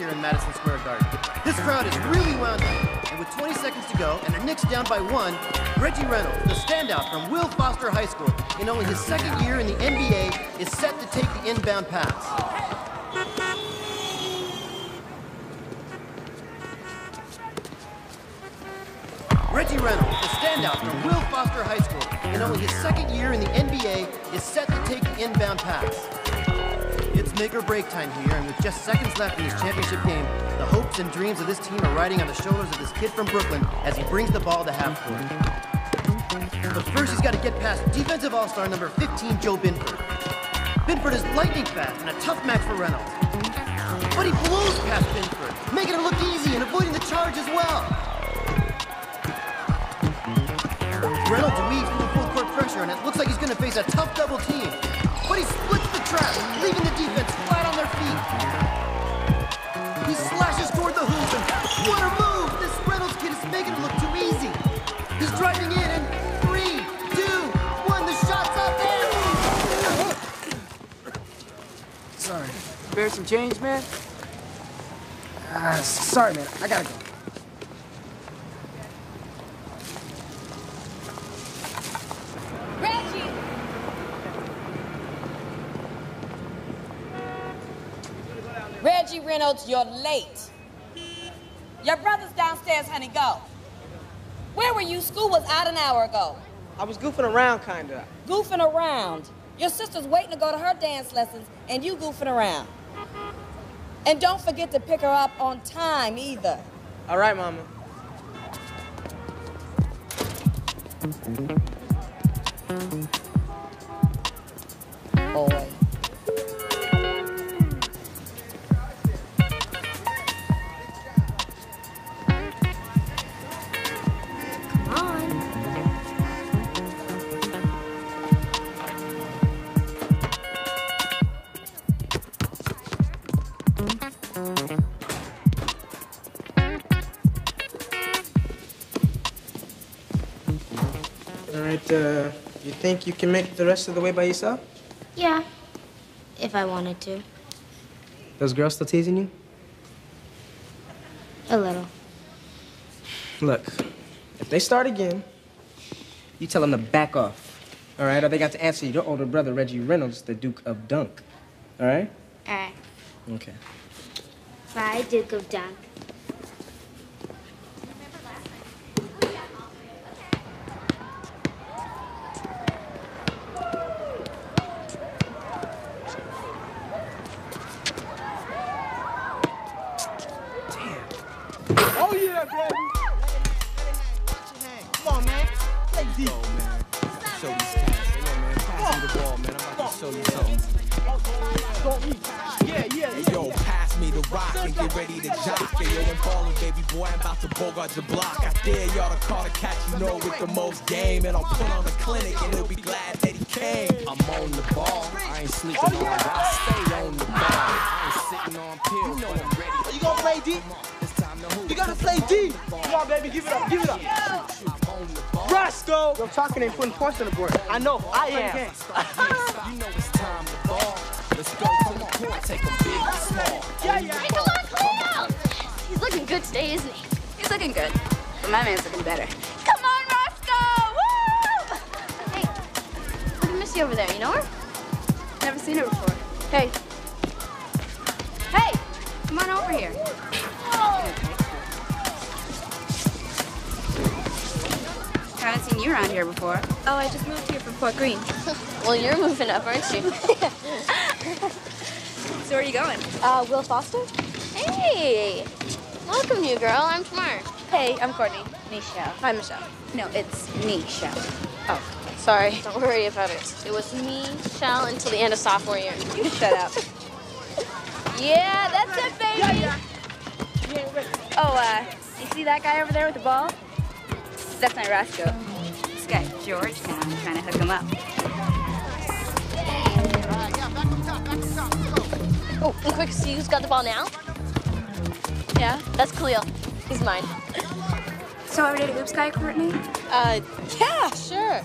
here in Madison Square Garden. This crowd is really wound up, and with 20 seconds to go and the Knicks down by one, Reggie Reynolds, the standout from Will Foster High School, in only his second year in the NBA, is set to take the inbound pass. Reggie Reynolds, the standout from Will Foster High School, in only his second year in the NBA, is set to take the inbound pass. Make or break time here, and with just seconds left in this championship game, the hopes and dreams of this team are riding on the shoulders of this kid from Brooklyn as he brings the ball to half court. But first, he's got to get past defensive all-star number 15, Joe Binford. Binford is lightning fast and a tough match for Reynolds. But he blows past Binford, making it look easy and avoiding the charge as well. Reynolds weaves through full court pressure, and it looks like he's going to face a tough double team. But he splits the trap, leaving the defense flat on their feet. He slashes toward the hoop, and what a move! This Reynolds kid is making it look too easy. He's driving in, and three, two, one, the shot's up there! Sorry. Spare some change, man? Uh, sorry, man. I gotta go. Reggie Reynolds, you're late. Your brother's downstairs, honey, go. Where were you? School was out an hour ago. I was goofing around, kinda. Goofing around? Your sister's waiting to go to her dance lessons, and you goofing around. And don't forget to pick her up on time, either. All right, Mama. Boy. Think you can make the rest of the way by yourself? Yeah, if I wanted to. Those girls still teasing you? A little. Look, if they start again, you tell them to back off. All right? Or they got to answer you, your older brother, Reggie Reynolds, the Duke of Dunk. All right? All right. Okay. Bye, Duke of Dunk. Oh yeah, baby. Come on, man. Play deep. Go, man. Show these cats. Yo, man, pass me the ball, man. I'm about to show you something. Don't eat. Yeah, yeah, yeah. Yo, pass me the rock and get ready to jock. Hey, yo, and ballin', baby boy, I'm about to bogart your block. I dare y'all to call the catch you know with the most game. And I'll put on the clinic and he'll be glad that he came. I'm on the ball. I ain't sleeping oh, yeah. on. I stay on the ball. I ain't sitting on pills, you know I'm ready. Are you gonna play deep? Talking and putting points on the board. I know. I am. you know it's time to ball. Let's go to the court, take a big and small. Yeah, yeah. Hey, come on, clean out. He's looking good today, isn't he? He's looking good, but my man's looking better. Come on, Roscoe! Woo! Hey, look at Missy over there. You know her? Never seen her before. Hey. Hey, come on over here. Seen you around here before. Oh, I just moved here from Fort Greene. well, you're moving up, aren't you? so where are you going? Uh, Will Foster. Hey! Welcome, new girl. I'm Tamar. Hey, I'm Courtney. Michelle. Hi, Michelle. No, it's Michelle. Oh, sorry. Don't worry about it. It was me, Shell, until the end of sophomore year. You shut up. yeah, that's it, baby. Yeah, yeah. Oh, uh, you see that guy over there with the ball? That's my Roscoe. This George, Georgetown, I'm trying to hook him up. Oh, and quick, see who's got the ball now? Yeah, that's Khalil. He's mine. So are we ready to oops guy, Courtney? Uh, yeah, sure.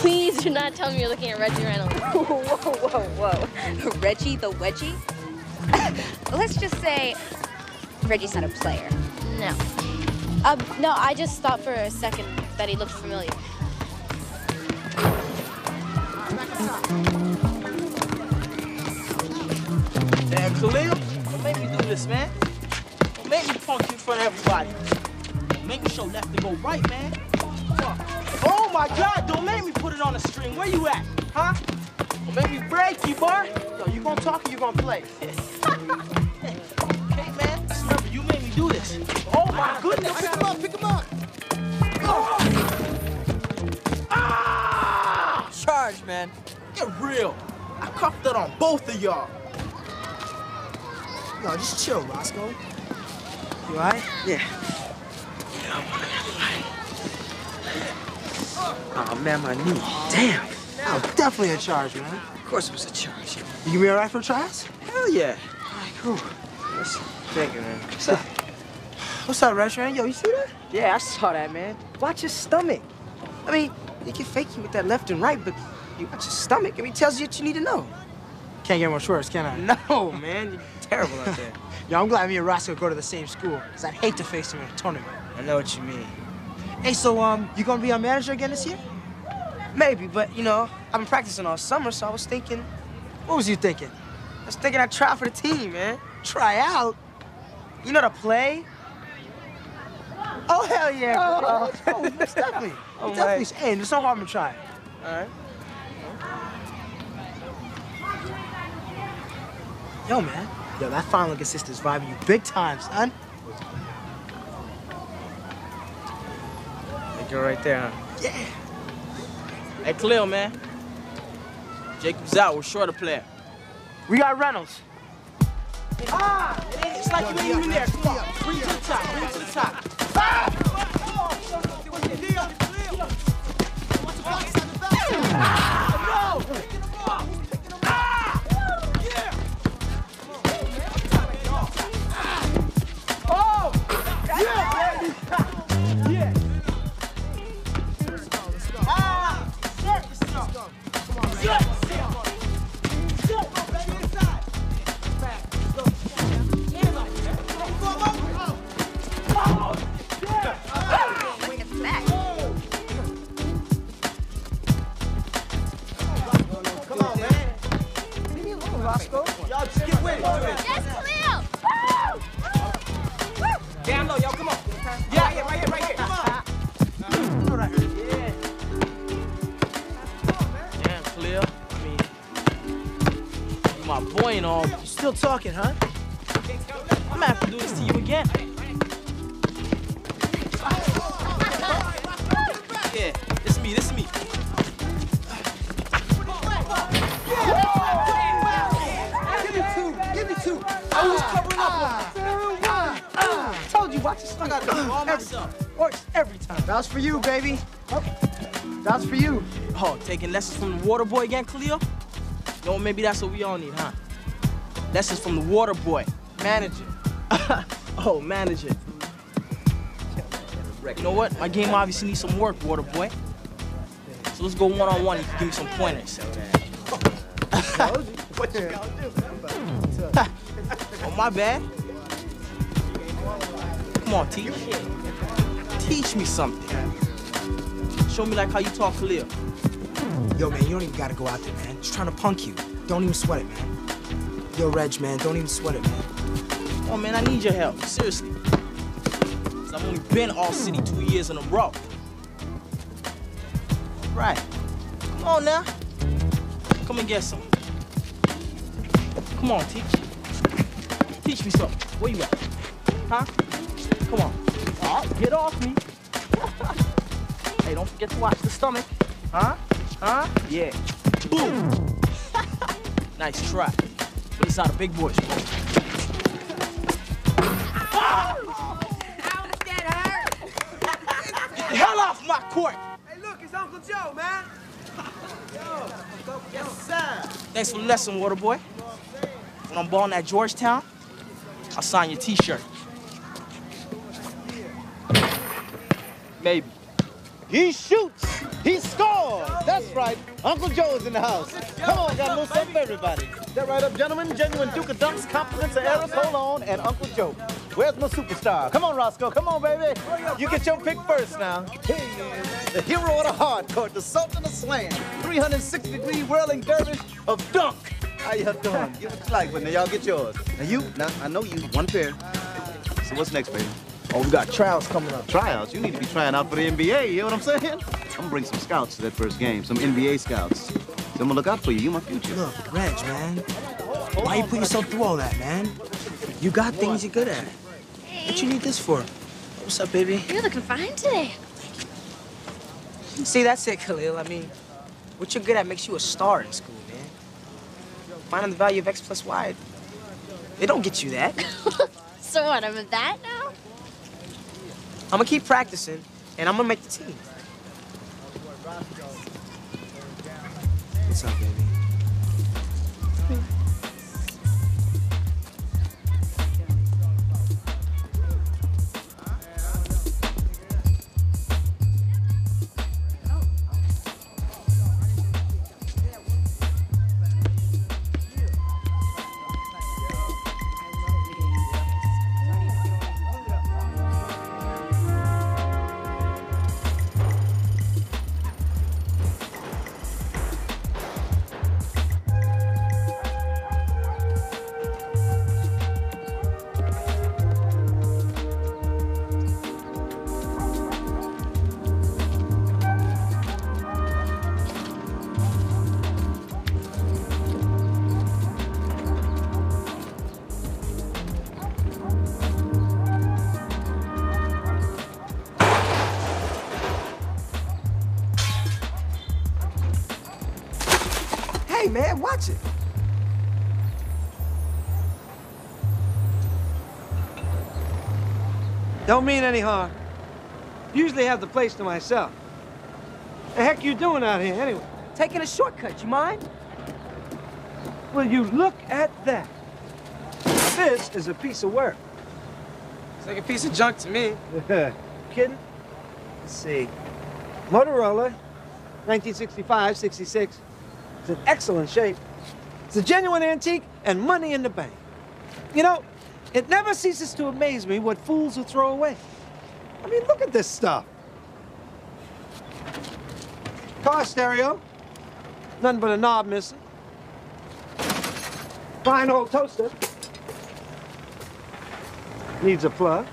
Please do not tell me you're looking at Reggie Reynolds. whoa, whoa, whoa. Reggie the wedgie? Let's just say Reggie's not a player. No. Um, no, I just thought for a second that he looked familiar. Damn, Khalil, don't make me do this, man. Don't make me punk you in front of everybody. Make me show left to go right, man. Oh my God, don't make me put it on the string. Where you at, huh? Make me break you, boy. Yo, you gonna talk or you gonna play? do this. Oh my goodness. Pick him up, pick him up. Ah! Charge, man. Get real. I cuffed it on both of y'all. Yo, just chill, Roscoe. You all right? Yeah. Oh, man, my knee. Damn. Oh, definitely a charge, man. Of course it was a charge. You gonna be all right for tries? Hell yeah. All right, cool. What's thinking, man? What's up? What's up, restaurant? Yo, you see that? Yeah, I saw that, man. Watch your stomach. I mean, you can fake you with that left and right, but you watch your stomach. I mean, it tells you what you need to know. Can't get much worse, can I? No, man. You're terrible out there. Yo, I'm glad me and Roscoe go to the same school, because I'd hate to face him in a tournament. I know what you mean. Hey, so, um, you gonna be our manager again this year? Maybe, but, you know, I've been practicing all summer, so I was thinking, What was you thinking? I was thinking I'd try out for the team, man. Try out? You know to play? Oh, hell yeah. Oh, oh, most definitely. Oh, definitely. right. Hey, there's no harm in trying. All right. Yo, man. Yo, that final look assist is vibing you big time, son. Like you're right there, huh? Yeah. Hey, Khalil, man. Jacob's out. We're short a player. We got Reynolds. Ah! It's like you ain't even there. Come on. Bring it to the top. Bring it to the top. Y'all just get with it. Yes, Khalil! Down low, y'all. Come on. Yeah, right here, right here, right here. Come on. Damn, Khalil. I mean, my boy and all. You still talking, huh? I'm gonna have to do this to you again. It. Told you, watch your I gotta do it all myself. Works every time. That's for you, baby. Oh. That's for you. Oh, taking lessons from the water boy again? You know, maybe that's what we all need, huh? Lessons from the water boy. Manager. oh, manager. You know what? My game obviously needs some work, water boy. So let's go one on one. You can give me some pointers. What you gonna do? Oh, my bad. Come on, teach. Teach me something. Show me like how you talk Khalil. Yo, man, you don't even gotta go out there, man. Just trying to punk you. Don't even sweat it, man. Yo, Reg, man, don't even sweat it, man. Oh man, I need your help. Seriously. Cause I've only been all city two years in a row. Right. Come on now. Come and get some. Come on, teach. Teach me something. Where you at? Huh? Come on. Oh, get off me. hey, don't forget to watch the stomach. Huh? Huh? Yeah. Boom. nice try. But it's how the big boys roll. Get the hell off my court! Hey, look, it's Uncle Joe, man. Yes, sir. Thanks for the lesson, water boy. When I'm balling at Georgetown, I'll sign your t-shirt. Maybe. He shoots. He scores. That's right. Uncle Joe is in the house. Come on, got a little something for everybody. That right up, gentlemen. Genuine Duke of Dunks, compliments of Eris, hold on, and Uncle Joe. Where's my superstar? Come on, Roscoe. Come on, baby. You get your pick first now. Here the hero of the hard court, the sultan of slam, 360 degree whirling dervish of dunk. How you doing? Give it like one. Now y'all get yours. Now you, now I know you, one pair. So what's next, baby? Oh, we got trials coming up. Tryouts? You need to be trying out for the NBA, you know what I'm saying? I'm gonna bring some scouts to that first game, some NBA scouts. So I'm gonna look out for you, you my future. Look, Reg, man. Why you put yourself through all that, man? You got things you're good at. What you need this for? What's up, baby? You're looking fine today. See, that's it, Khalil. I mean, what you're good at makes you a star in school, man. Finding the value of X plus Y, they don't get you that. So what, I'm at that now? I'm gonna keep practicing, and I'm gonna make the team. What's up, baby? Any harm. Usually have the place to myself. The heck you doing out here anyway? Taking a shortcut, you mind? Will you look at that? This is a piece of work. It's like a piece of junk to me. Kidding? Let's see. Motorola, 1965, 66. It's in excellent shape. It's a genuine antique and money in the bank. You know, it never ceases to amaze me what fools will throw away. I mean, look at this stuff. Car stereo. Nothing but a knob missing. Fine old toaster. Needs a plug.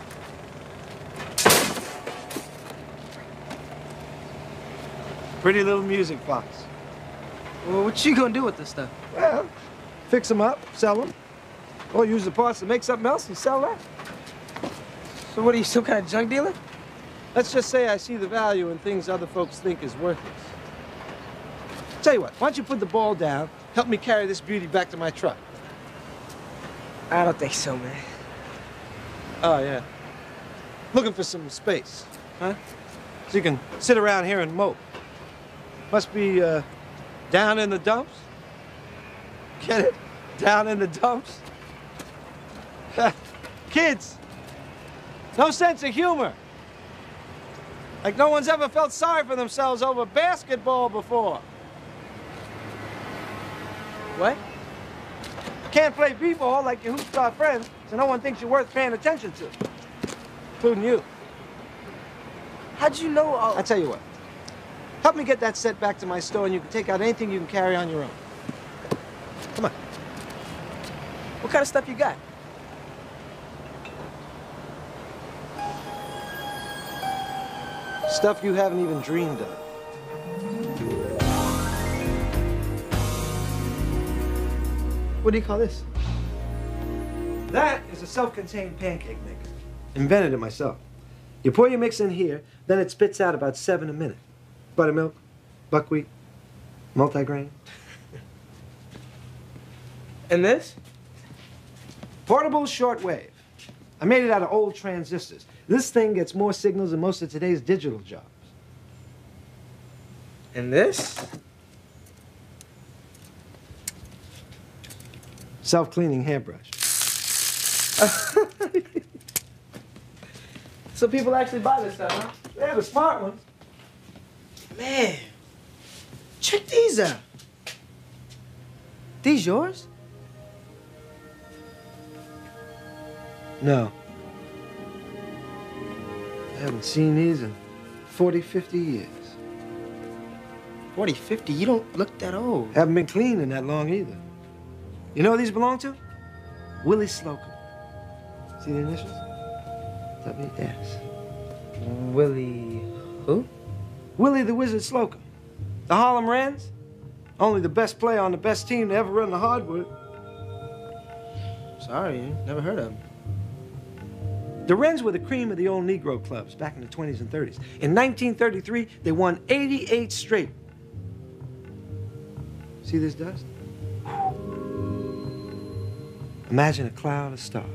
Pretty little music box. Well, what you gonna do with this stuff? Well, fix them up, sell them. Or use the parts to make something else and sell that. So what are you, some kind of junk dealer? Let's just say I see the value in things other folks think is worthless. Tell you what, why don't you put the ball down, help me carry this beauty back to my truck. I don't think so, man. Oh, yeah. Looking for some space, huh? So you can sit around here and mope. Must be uh, down in the dumps. Get it? Down in the dumps. Kids, no sense of humor. Like no one's ever felt sorry for themselves over basketball before. What? Can't play b-ball like your hoop-star friends, so no one thinks you're worth paying attention to. Including you. How'd you know all... I tell you what. Help me get that set back to my store and you can take out anything you can carry on your own. Come on. What kind of stuff you got? Stuff you haven't even dreamed of. What do you call this? That is a self-contained pancake maker. Invented it myself. You pour your mix in here, then it spits out about seven a minute. Buttermilk, buckwheat, multigrain. And this? Portable shortwave. I made it out of old transistors. This thing gets more signals than most of today's digital jobs. And this? Self-cleaning hairbrush. So people actually buy this stuff, huh? Yeah, the smart ones. Man, check these out. These yours? No. Haven't seen these in 40, 50 years. 40, 50? You don't look that old. Haven't been clean in that long either. You know who these belong to? Willie Slocum. See the initials? W.S. Willie who? Willie the Wizard Slocum. The Harlem Rens? Only the best player on the best team to ever run the hardwood. Sorry, never heard of him. The Rens were the cream of the old Negro clubs back in the 20s and 30s. In 1933, they won 88 straight. See this dust? Imagine a cloud of stars.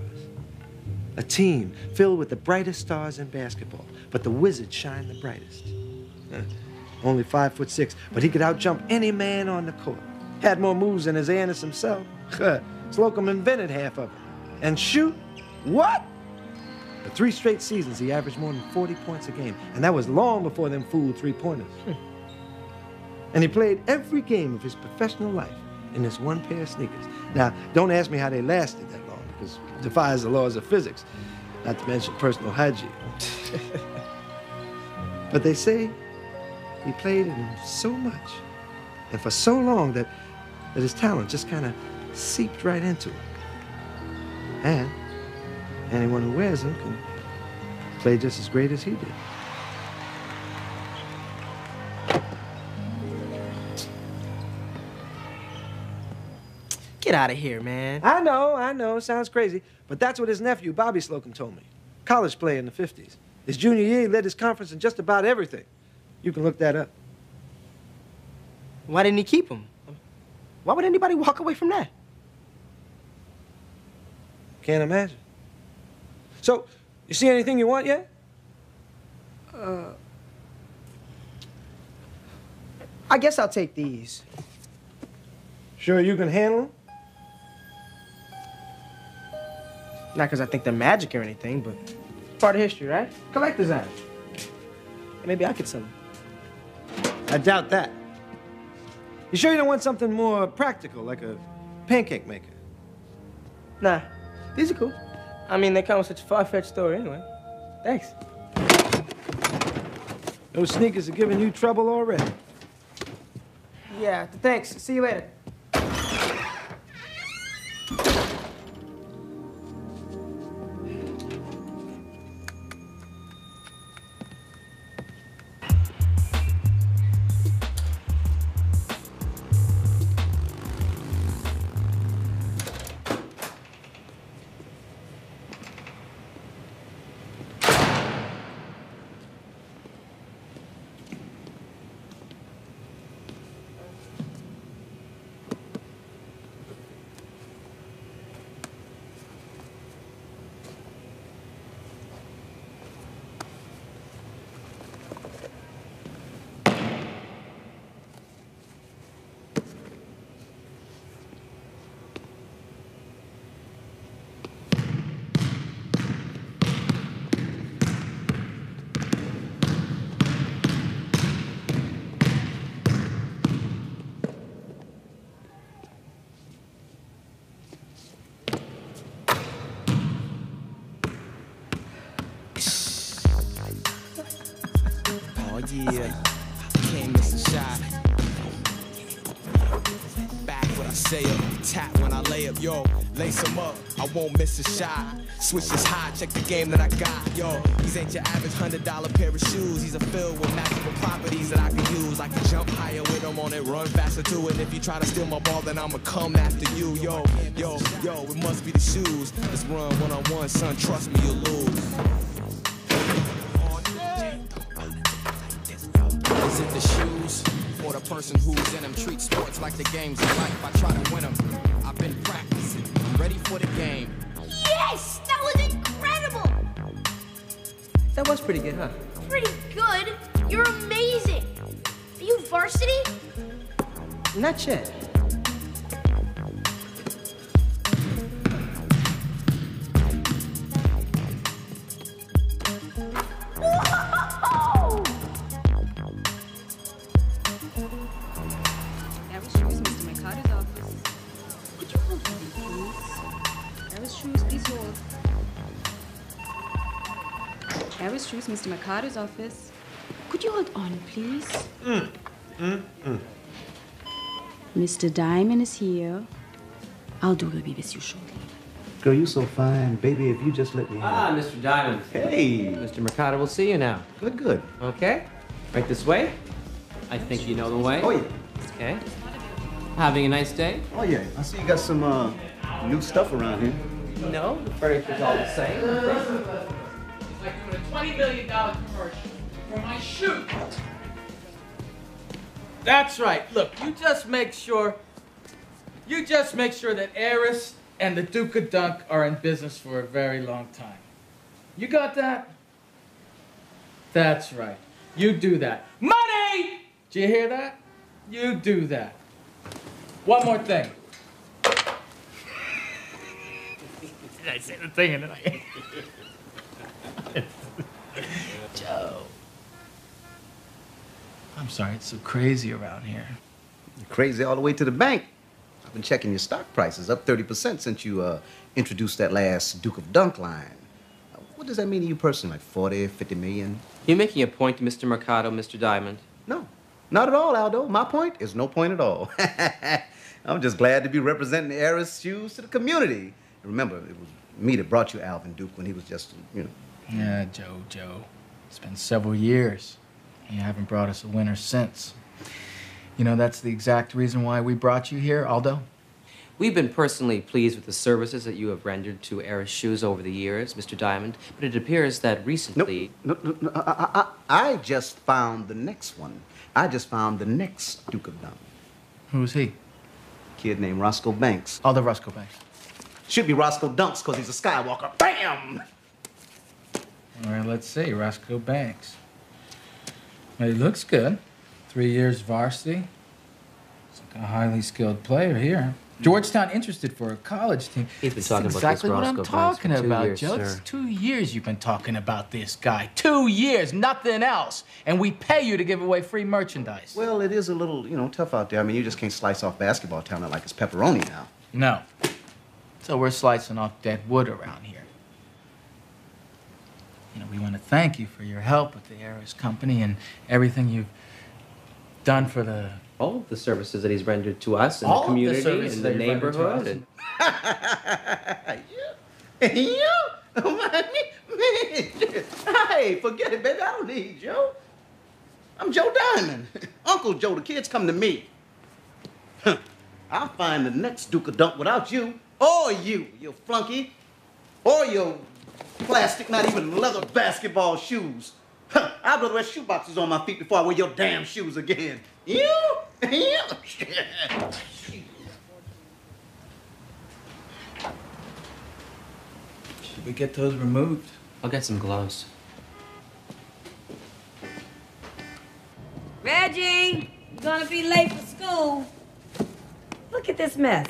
A team filled with the brightest stars in basketball, but the Wizards shine the brightest. Only five foot six, but he could outjump any man on the court. Had more moves than his Anis himself. Slocum invented half of them. And shoot, what? For three straight seasons, he averaged more than 40 points a game, and that was long before them fool three-pointers. and he played every game of his professional life in this one pair of sneakers. Now, don't ask me how they lasted that long, because it defies the laws of physics, not to mention personal hygiene. but they say he played in them so much and for so long that, that his talent just kind of seeped right into him. And anyone who wears them can play just as great as he did. Get out of here, man. I know, I know, sounds crazy, but that's what his nephew, Bobby Slocum, told me. College play in the 50s. His junior year, he led his conference in just about everything. You can look that up. Why didn't he keep him? Why would anybody walk away from that? Can't imagine. So, you see anything you want yet? Uh, I guess I'll take these. Sure you can handle them? Not because I think they're magic or anything, but part of history, right? Collector's item. Maybe I could sell them. I doubt that. You sure you don't want something more practical, like a pancake maker? Nah, these are cool. I mean, they come with such a far-fetched story anyway. Thanks. Those sneakers are giving you trouble already. Yeah, thanks. See you later. Yeah, can't miss a shot. Back what I say up, tap when I lay up, yo. Lace 'em up, I won't miss a shot. Switch is high, check the game that I got, yo. These ain't your average hundred dollar pair of shoes. These are filled with magical properties that I can use. I can jump higher with them on it, run faster too. And if you try to steal my ball, then I'ma come after you, yo, yo, yo. It must be the shoes. Let's run one on one, son. Trust me, you'll lose. Or the person who's in them? Treat sports like the games of life. I try to win them. I've been practicing. I'm ready for the game. Yes! That was incredible! That was pretty good, huh? Pretty good? You're amazing! Are you varsity? Not yet. Harris Mr. Mercado's office. Could you hold on, please? Mm. Mm. Mm. Mr. Diamond is here. I'll do be with you shortly. Girl, you so fine. Baby, if you just let me Ah, Mr. Diamond. Hey. Mr. Mercado, we'll see you now. Good, good. Okay. Right this way. I think you know the way. Oh, yeah. Okay. Having a nice day? Oh, yeah. I see you got some uh, new stuff around here. No, the furniture's all the same. It's like doing a $20 million commercial for my shoe. That's right. Look, you just make sure. You just make sure that Eris and the Duke of Dunk are in business for a very long time. You got that? That's right. You do that. Money! Do you hear that? You do that. One more thing. Did I say the thing and then I. Joe. I'm sorry, it's so crazy around here. You're crazy all the way to the bank. I've been checking your stock prices, up 30% since you uh, introduced that last Duke of Dunk line. Uh, What does that mean to you personally? Like 40, 50 million? You're making a point to Mr. Mercado, Mr. Diamond? No, not at all, Aldo. My point is no point at all. I'm just glad to be representing the Eris shoes to the community. And remember, it was me that brought you Alvin Duke when he was just, you know. Yeah, Joe, Joe. It's been several years. You haven't brought us a winner since. You know, that's the exact reason why we brought you here, Aldo. We've been personally pleased with the services that you have rendered to Eris Shoes over the years, Mr. Diamond, but it appears that recently. No, no, no, I, I, I just found the next one. I just found the next Duke of Dunk. Who's he? Kid named Roscoe Banks. Oh, the Roscoe Banks. Should be Roscoe Dunks because he's a Skywalker. Bam! All right, let's see. Roscoe Banks. Well, he looks good. Three years varsity. He's like a highly skilled player here. Hmm. Georgetown interested for a college team. He's been It's talking about this exactly what I'm Banks talking for two about, years, Joe. It's two years you've been talking about this guy. Two years, nothing else. And we pay you to give away free merchandise. Well, it is a little, you know, tough out there. I mean, you just can't slice off basketball talent like it's pepperoni now. No. So we're slicing off dead wood around here. You know, we want to thank you for your help with the Eris Company and everything you've done for the. All of the services that he's rendered to us in the of the community, services in the he's rendered to neighborhood. us. and- you? Man, hey, forget it, baby. I don't need Joe. I'm Joe Diamond. Uncle Joe, the kids come to me. I'll find the next Duke of Dunk without you. Or you, you flunky. Or your plastic, not even leather basketball shoes. Huh, I'd rather wear shoeboxes on my feet before I wear your damn shoes again. You? You? Should we get those removed? I'll get some gloves. Reggie, you're gonna be late for school. Look at this mess.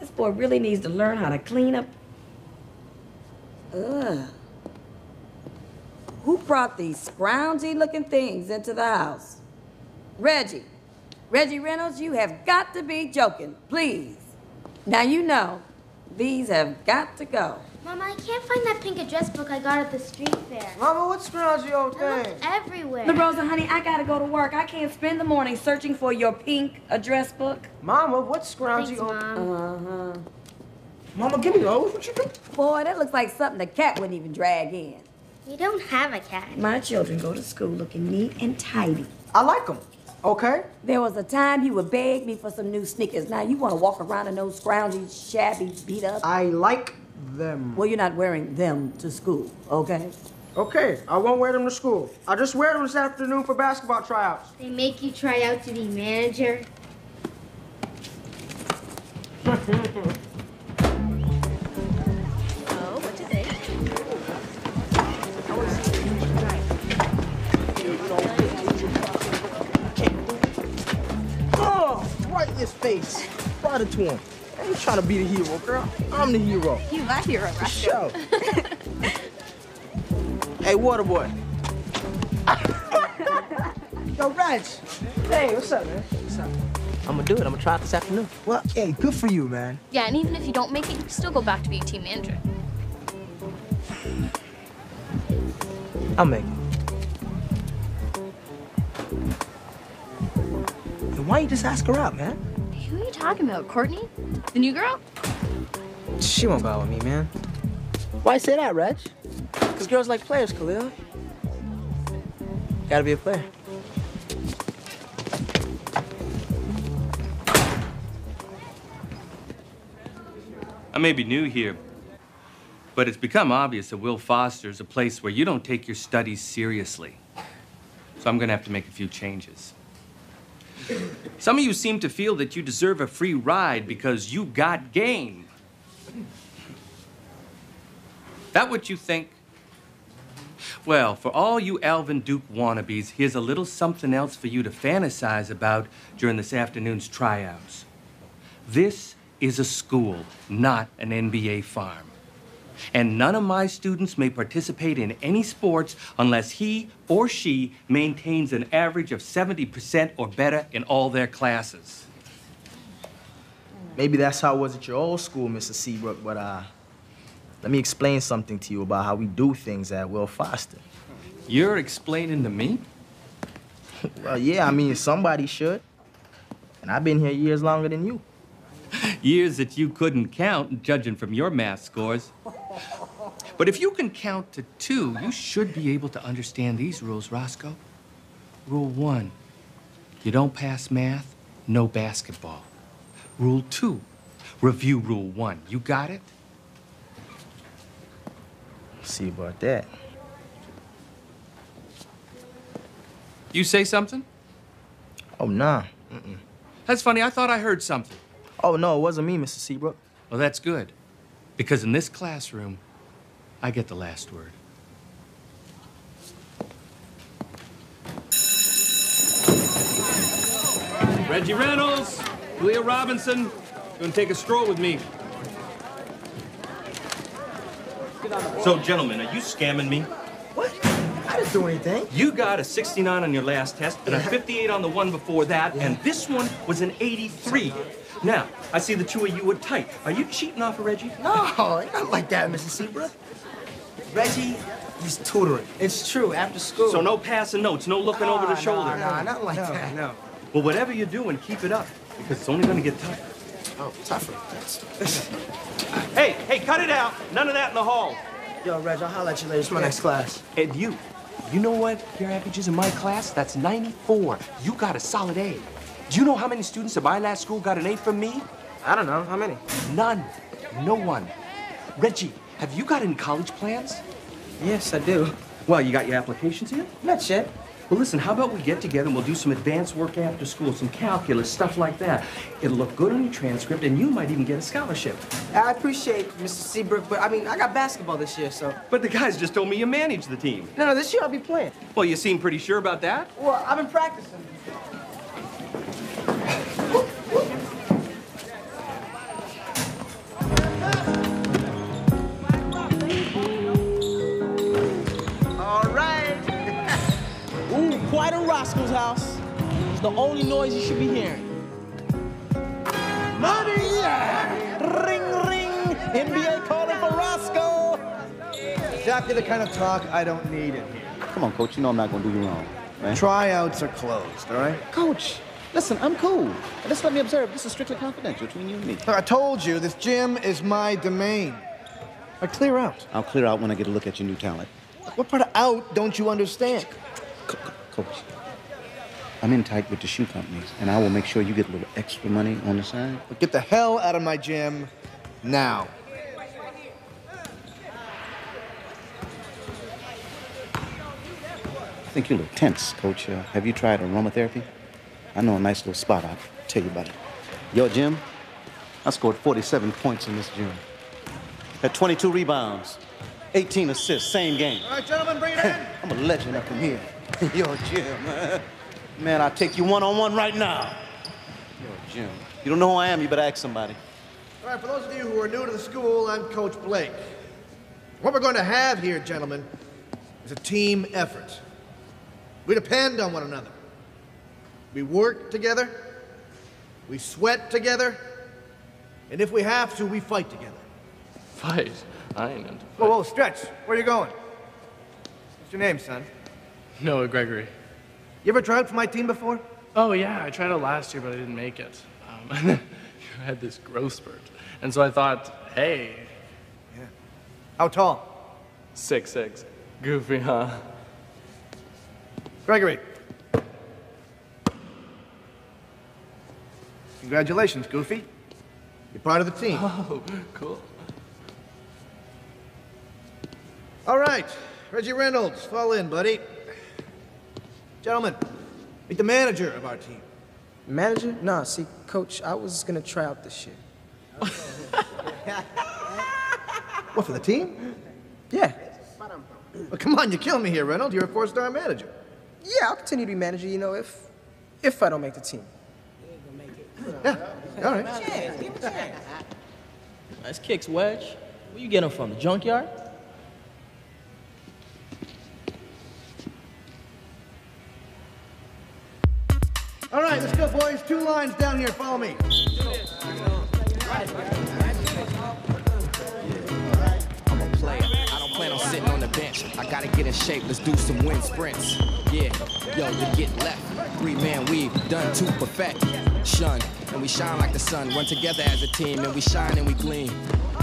This boy really needs to learn how to clean up. Ugh. Who brought these scroungy looking things into the house? Reggie. Reggie Reynolds, you have got to be joking. Please. Now you know, these have got to go. Mama, I can't find that pink address book I got at the street fair. Mama, what scroungy old I thing? looked everywhere. La Rosa, honey, I gotta go to work. I can't spend the morning searching for your pink address book. Mama, what scroungy Thanks, old... Mom. Uh-huh. Mama, give me those. What you do? Boy, that looks like something the cat wouldn't even drag in. You don't have a cat. My children go to school looking neat and tidy. I like them. Okay? There was a time you would beg me for some new sneakers. Now you want to walk around in those scroungy, shabby, beat up. I like them. Well, you're not wearing them to school, okay? Okay, I won't wear them to school. I'll just wear them this afternoon for basketball tryouts. They make you try out to be manager. right in his face. Right it to him. I ain't trying to be the hero, girl. I'm the hero. You are hero, For Roscoe. sure. hey, water boy. Yo, Reg. Hey, what's up, man? What's up? I'm gonna do it. I'm gonna try it this afternoon. Well, hey, good for you, man. Yeah, and even if you don't make it, you can still go back to being team manager. I'll make it. And why you just ask her out, man? Who are you talking about? Courtney? The new girl? She won't bother me, man. Why say that, Reg? Because girls like players, Khalil. Gotta be a player. I may be new here, but it's become obvious that Will Foster is a place where you don't take your studies seriously. So I'm going to have to make a few changes. Some of you seem to feel that you deserve a free ride because you got game. That what you think? Well, for all you Alvin Duke wannabes, here's a little something else for you to fantasize about during this afternoon's tryouts. This is a school, not an NBA farm. And none of my students may participate in any sports unless he or she maintains an average of 70% or better in all their classes. Maybe that's how it was at your old school, Mr. Seabrook, but uh, let me explain something to you about how we do things at Will Foster. You're explaining to me? well, yeah, I mean, somebody should. And I've been here years longer than you. Years that you couldn't count, judging from your math scores. But if you can count to two, you should be able to understand these rules, Roscoe. Rule one you don't pass math, no basketball. Rule two review rule one. You got it? See about that. You say something? Oh, nah. Mm-mm. That's funny. I thought I heard something. Oh, no, it wasn't me, Mr. Seabrook. Well, that's good. Because in this classroom, I get the last word. Reggie Reynolds, Leah Robinson, gonna take a stroll with me. So, gentlemen, are you scamming me? What? I didn't do anything. You got a 69 on your last test and a 58 on the one before that, and this one was an 83. Now, I see the two of you were tight. Are you cheating off of Reggie? No, not like that, Mrs. Seabrook. Reggie, he's tutoring. It's true, after school. So no passing notes, no looking over the Nah, shoulder. Nah, nah, not like No, that. no. Well, whatever you're doing, keep it up, because it's only gonna get tougher. Oh, tougher. Hey, hey, cut it out. None of that in the hall. Yo, Reg, I'll holler at you later. It's my next class. And you, you know what your average is in my class? That's 94. You got a solid A. Do you know how many students at my last school got an A from me? I don't know. How many? None. No one. Reggie, have you got any college plans? Yes, I do. Well, you got your applications in? Not yet. Well, listen, how about we get together and we'll do some advanced work after school, some calculus, stuff like that. It'll look good on your transcript, and you might even get a scholarship. I appreciate Mr. Seabrook, but I mean, I got basketball this year, so. But the guys just told me you manage the team. No, no, this year I'll be playing. Well, you seem pretty sure about that. Well, I've been practicing. Roscoe's house. It's the only noise you should be hearing. Money! Ring, ring! NBA calling for Roscoe! Exactly the kind of talk I don't need in here. Come on, coach. You know I'm not gonna do you wrong. Right? Tryouts are closed, all right? Coach, listen, I'm cool. Just let me observe. This is strictly confidential between you and me. I told you, this gym is my domain. I clear out. I'll clear out when I get a look at your new talent. What part of out don't you understand? Coach, I'm in tight with the shoe companies, and I will make sure you get a little extra money on the side. But get the hell out of my gym now. I think you look tense, Coach. Uh, have you tried aromatherapy? I know a nice little spot. I'll tell you about it. Your gym? I scored 47 points in this gym. Had 22 rebounds, 18 assists, same game. All right, gentlemen, bring it in. I'm a legend up in here. Your gym. Man, I'll take you one-on-one right now. Your gym. You don't know who I am, you better ask somebody. All right, for those of you who are new to the school, I'm Coach Blake. What we're going to have here, gentlemen, is a team effort. We depend on one another. We work together. We sweat together. And if we have to, we fight together. Fight? I ain't into Whoa, whoa, stretch. Where are you going? What's your name, son? Noah Gregory. You ever tried for my team before? Oh, yeah, I tried it last year, but I didn't make it. Um, I had this growth spurt. And so I thought, hey. Yeah. How tall? Six six. Goofy, huh? Gregory. Congratulations, Goofy. You're part of the team. Oh, cool. All right, Reggie Reynolds, fall in, buddy. Gentlemen, meet the manager of our team. Manager? Nah, see, coach, I was gonna try out this shit. What, for the team? Yeah. Well, come on, you're killing me here, Reynolds. You're a four-star manager. Yeah, I'll continue to be manager, you know, if if I don't make the team. Yeah, all right. Chance, give him a chance. Nice kicks, Wedge. Where you get them from? The junkyard? All right, let's go, boys. Two lines down here. Follow me. I'm a player. I don't plan on sitting on the bench. I gotta get in shape. Let's do some wind sprints. Yeah, yo, you get left. Three man weave, done to perfect. Shun, and we shine like the sun. Run together as a team, and we shine and we gleam.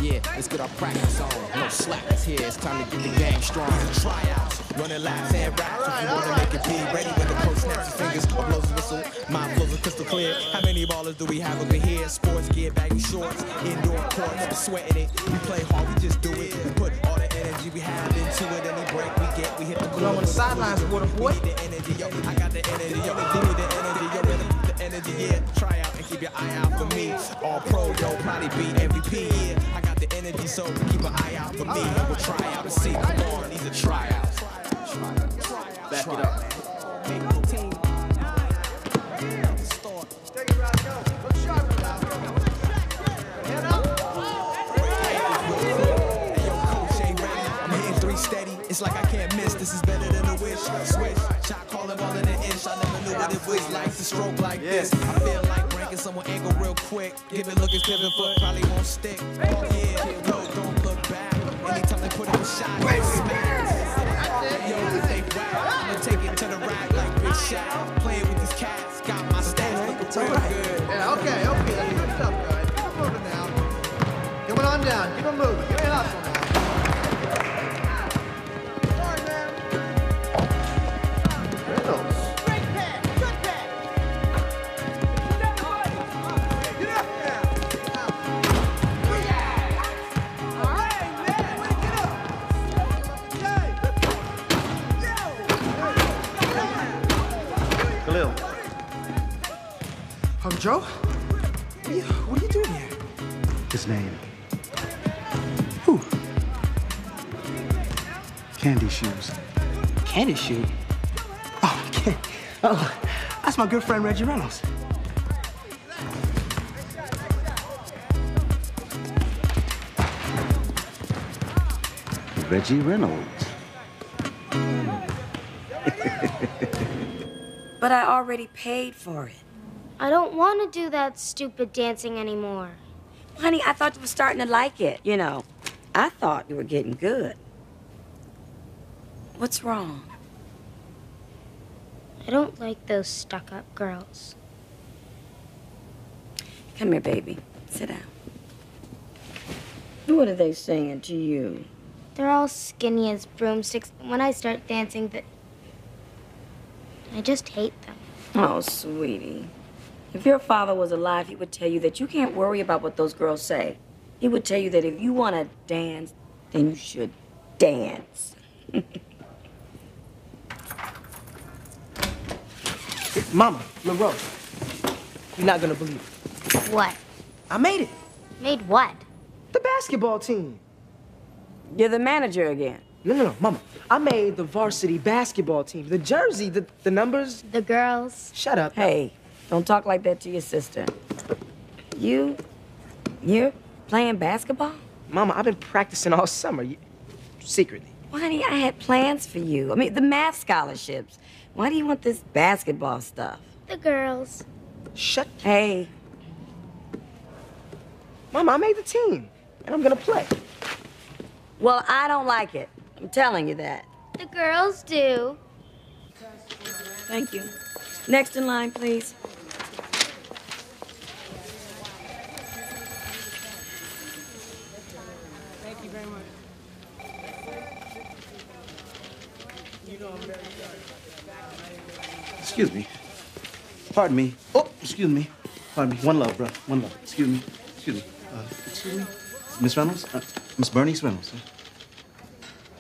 Yeah, let's get our practice on. No slack is here. It's time to get the game strong. Tryouts, running laps and raps. If you wanna make it be ready when the coach snaps his fingers or blows his whistle. My flows are crystal clear. How many ballers do we have over here? Sports gear, baggy shorts, indoor courts, we're sweating it. We play hard, we just do it. We put all the energy we have into it. Any break we get, we hit the know, on the sidelines, water boy. We need the energy, yo. I got the energy, yo. You need the energy, yo. Rhythm, the energy. Try out and keep your eye out for me. All pro, yo. Probably be MVP, yeah. I got the energy, so keep an eye out for me. And we'll try out and see. Come on, these are tryouts. Back it up. It's like I can't miss. This is better than a wish. Switch. Shot calling ball in an inch. I never knew what it was like to stroke like this. I feel like breaking someone ankle real quick. Give it, look, it's pivot foot. Probably won't stick. Yeah, yo, don't look back. Anytime they put up a shot, smack. Yo, if they rap, I'ma take it to the rack like Big Shaq. Playing with these cats. Got my stats looking real good. Yeah, okay, okay. That's good stuff, guys. Keep it moving now. Coming on down. Keep it moving. Give me a hustle Joe? What are you, what are you doing here? His name. Who? Candy shoes. Candy shoot? Oh, can, oh, that's my good friend Reggie Reynolds. Reggie Reynolds. But I already paid for it. I don't want to do that stupid dancing anymore. Honey, I thought you were starting to like it. You know, I thought you were getting good. What's wrong? I don't like those stuck up girls. Come here, baby. Sit down. What are they saying to you? They're all skinny as broomsticks. and When I start dancing, that I just hate them. Oh, sweetie. If your father was alive, he would tell you that you can't worry about what those girls say. He would tell you that if you want to dance, then you should dance. Mama, Monroe, you're not gonna believe it. What? I made it. Made what? The basketball team. You're the manager again. No, no, no, Mama. I made the varsity basketball team. The jersey, the, the numbers. The girls. Shut up. Hey, don't talk like that to your sister. You, you're playing basketball? Mama, I've been practicing all summer, secretly. Well, honey, I had plans for you. I mean, the math scholarships. Why do you want this basketball stuff? The girls. Shut. Hey, Mama, I made the team, and I'm gonna play. well, I don't like it. I'm telling you that. The girls do. Thank you. Next in line, please. Thank you very much. Excuse me. Pardon me. Oh, excuse me. Pardon me. One love, bro. One love. Excuse me. Excuse me. Uh, excuse me. Miss Reynolds? Uh, Miss Bernice Reynolds. huh?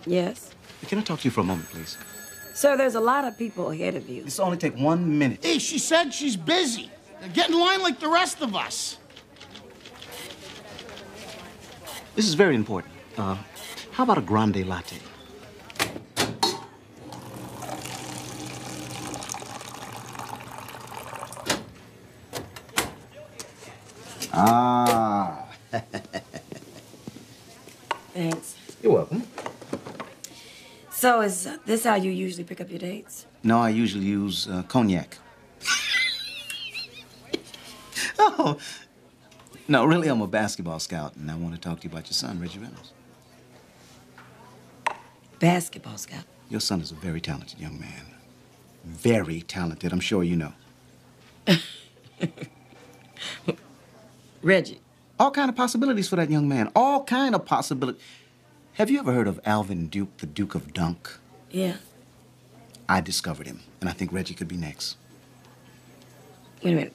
Yes. Can I talk to you for a moment, please? Sir, there's a lot of people ahead of you. This will only take one minute. Hey, she said she's busy. Get in line like the rest of us. This is very important. Uh, how about a grande latte? Ah. Thanks. You're welcome. So, is this how you usually pick up your dates? No, I usually use uh, cognac. oh. No, really, I'm a basketball scout, and I want to talk to you about your son, Reggie Reynolds. Basketball scout. Your son is a very talented young man. Very talented, I'm sure you know. Reggie. All kind of possibilities for that young man. All kind of possibilities. Have you ever heard of Alvin Duke, the Duke of Dunk? Yeah. I discovered him, and I think Reggie could be next. Wait a minute.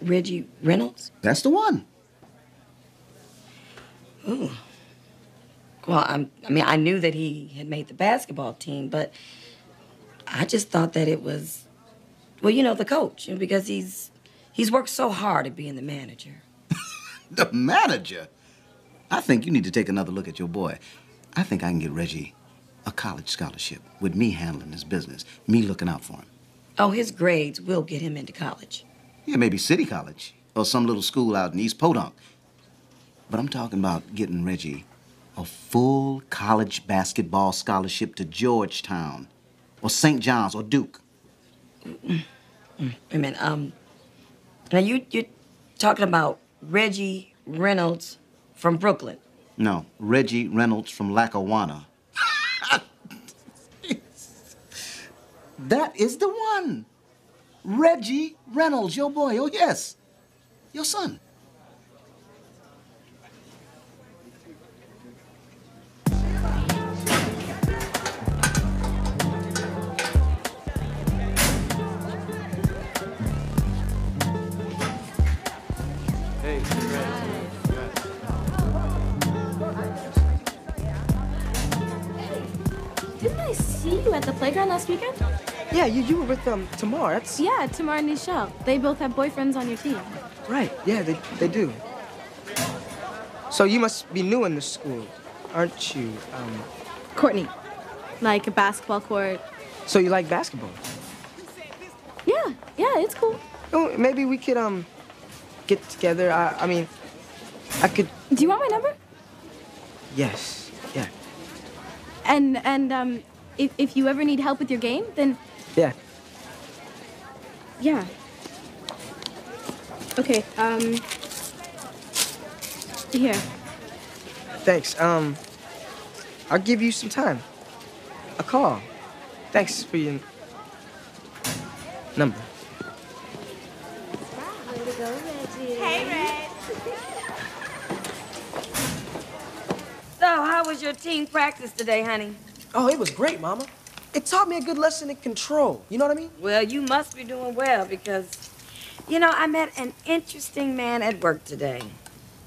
Reggie Reynolds? That's the one. Ooh. Well, I'm, I mean, I knew that he had made the basketball team, but I just thought that it was, well, you know, the coach, because he's he's worked so hard at being the manager. The manager? I think you need to take another look at your boy. I think I can get Reggie a college scholarship with me handling his business, me looking out for him. Oh, his grades will get him into college. Yeah, maybe City College or some little school out in East Podunk. But I'm talking about getting Reggie a full college basketball scholarship to Georgetown or St. John's or Duke. Mm, mm, mm, wait a minute. Um, now you you're talking about Reggie Reynolds from Brooklyn. No, Reggie Reynolds from Lackawanna. that is the one. Reggie Reynolds, your boy. Oh, yes. Your son. Last weekend? Yeah, you, you were with um, Tamar. That's Yeah, Tamar and Nichelle. They both have boyfriends on your team. right. Yeah, they, they do. So you must be new in the school, aren't you? Um, Courtney. Like a basketball court. so you like basketball? Yeah, yeah, it's cool. Oh, maybe we could um get together. I, I mean, I could. Do you want my number? Yes. Yeah. And and um if, if you ever need help with your game, then Yeah. yeah. Okay, um here. Thanks. Um, I'll give you some time. A call. Thanks for your number. Hey, Red. So, how was your team practice today, honey? Oh, it was great, Mama. It taught me a good lesson in control. You know what I mean? Well, you must be doing well because, you know, I met an interesting man at work today.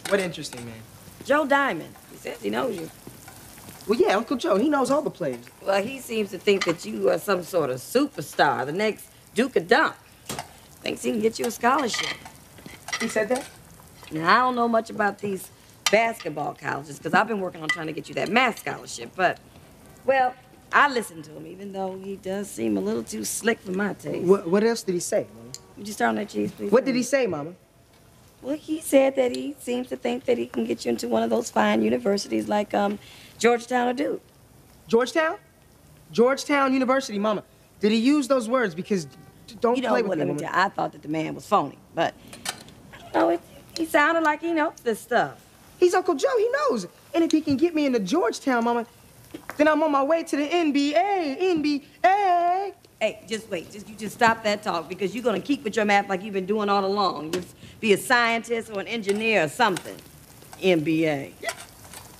What interesting, man. Joe Diamond. He says he knows you. Well, yeah, Uncle Joe. He knows all the players. Well, he seems to think that you are some sort of superstar, the next Duke of Dunk. Thinks he can get you a scholarship. He said that? Now, I don't know much about these basketball colleges because I've been working on trying to get you that math scholarship, but, well, I listened to him, even though he does seem a little too slick for my taste. What, what else did he say, Mama? Would you start on that cheese, please? What did he say, Mama? Well, he said that he seems to think that he can get you into one of those fine universities like um, Georgetown or Duke. Georgetown? Georgetown University, Mama. Did he use those words? Because don't you know play with let me. I thought that the man was phony, but no, it, he sounded like he knows this stuff. He's Uncle Joe. He knows. And if he can get me into Georgetown, Mama, Then I'm on my way to the NBA. NBA. Hey, just wait. Just you just stop that talk because you're gonna keep with your math like you've been doing all along. Just be a scientist or an engineer or something. MBA.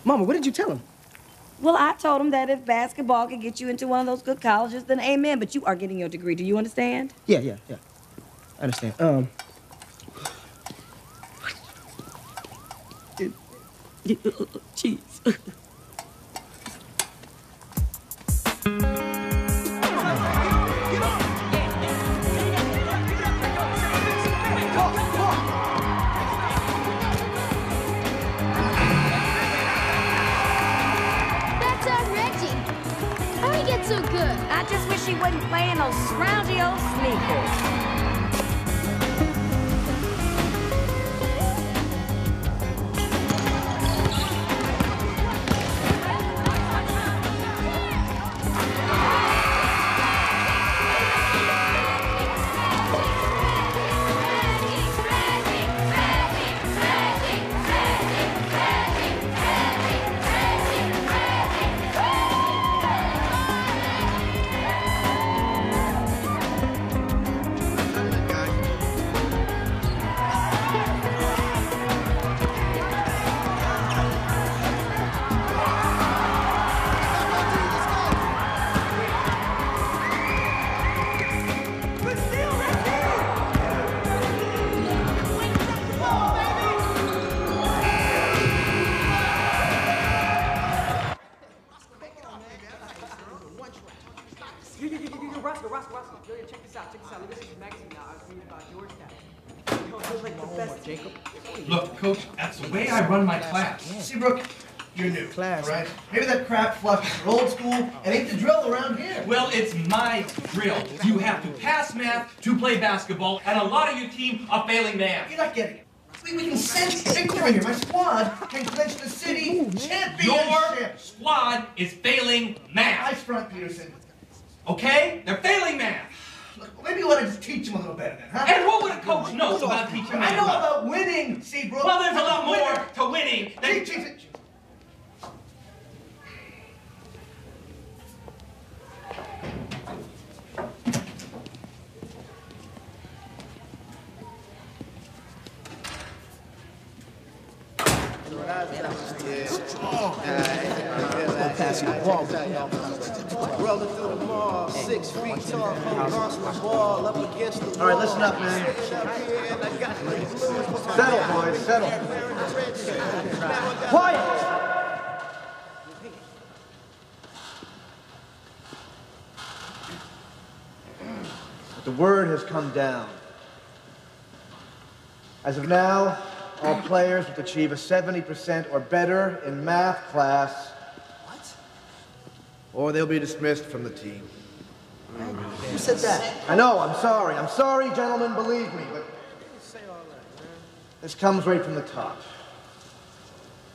Mama, what did you tell him? Well, I told him that if basketball could get you into one of those good colleges, then amen. But you are getting your degree. Do you understand? Yeah, yeah, yeah. I understand. Um. Jeez. I just wish he wouldn't play in those scroungy old sneakers. Run my class. Seabrook, you're new, class. right? Maybe that crap fluff is old school and ain't the drill around here. Well, it's my drill. You have to pass math to play basketball, and a lot of your team are failing math. You're not getting it. We, we can send Big over here. My squad can clinch the city championship. Your squad is failing math. Nice front, Peterson. Okay? They're failing math. Maybe you want to just teach them a little better then, huh? And what would a coach know about teaching? I know about winning, Seabrook. Well, there's a lot more to winning than... Teaching. Passing the ball. Rolling through the mall, six feet tall, across the ball, up against the All right, listen up, man. Settle, boys, settle. Quiet! The word has come down. As of now, all players must achieve a 70% or better in math class. What? Or they'll be dismissed from the team. Who said that? I know, I'm sorry. I'm sorry, gentlemen, believe me, but this comes right from the top.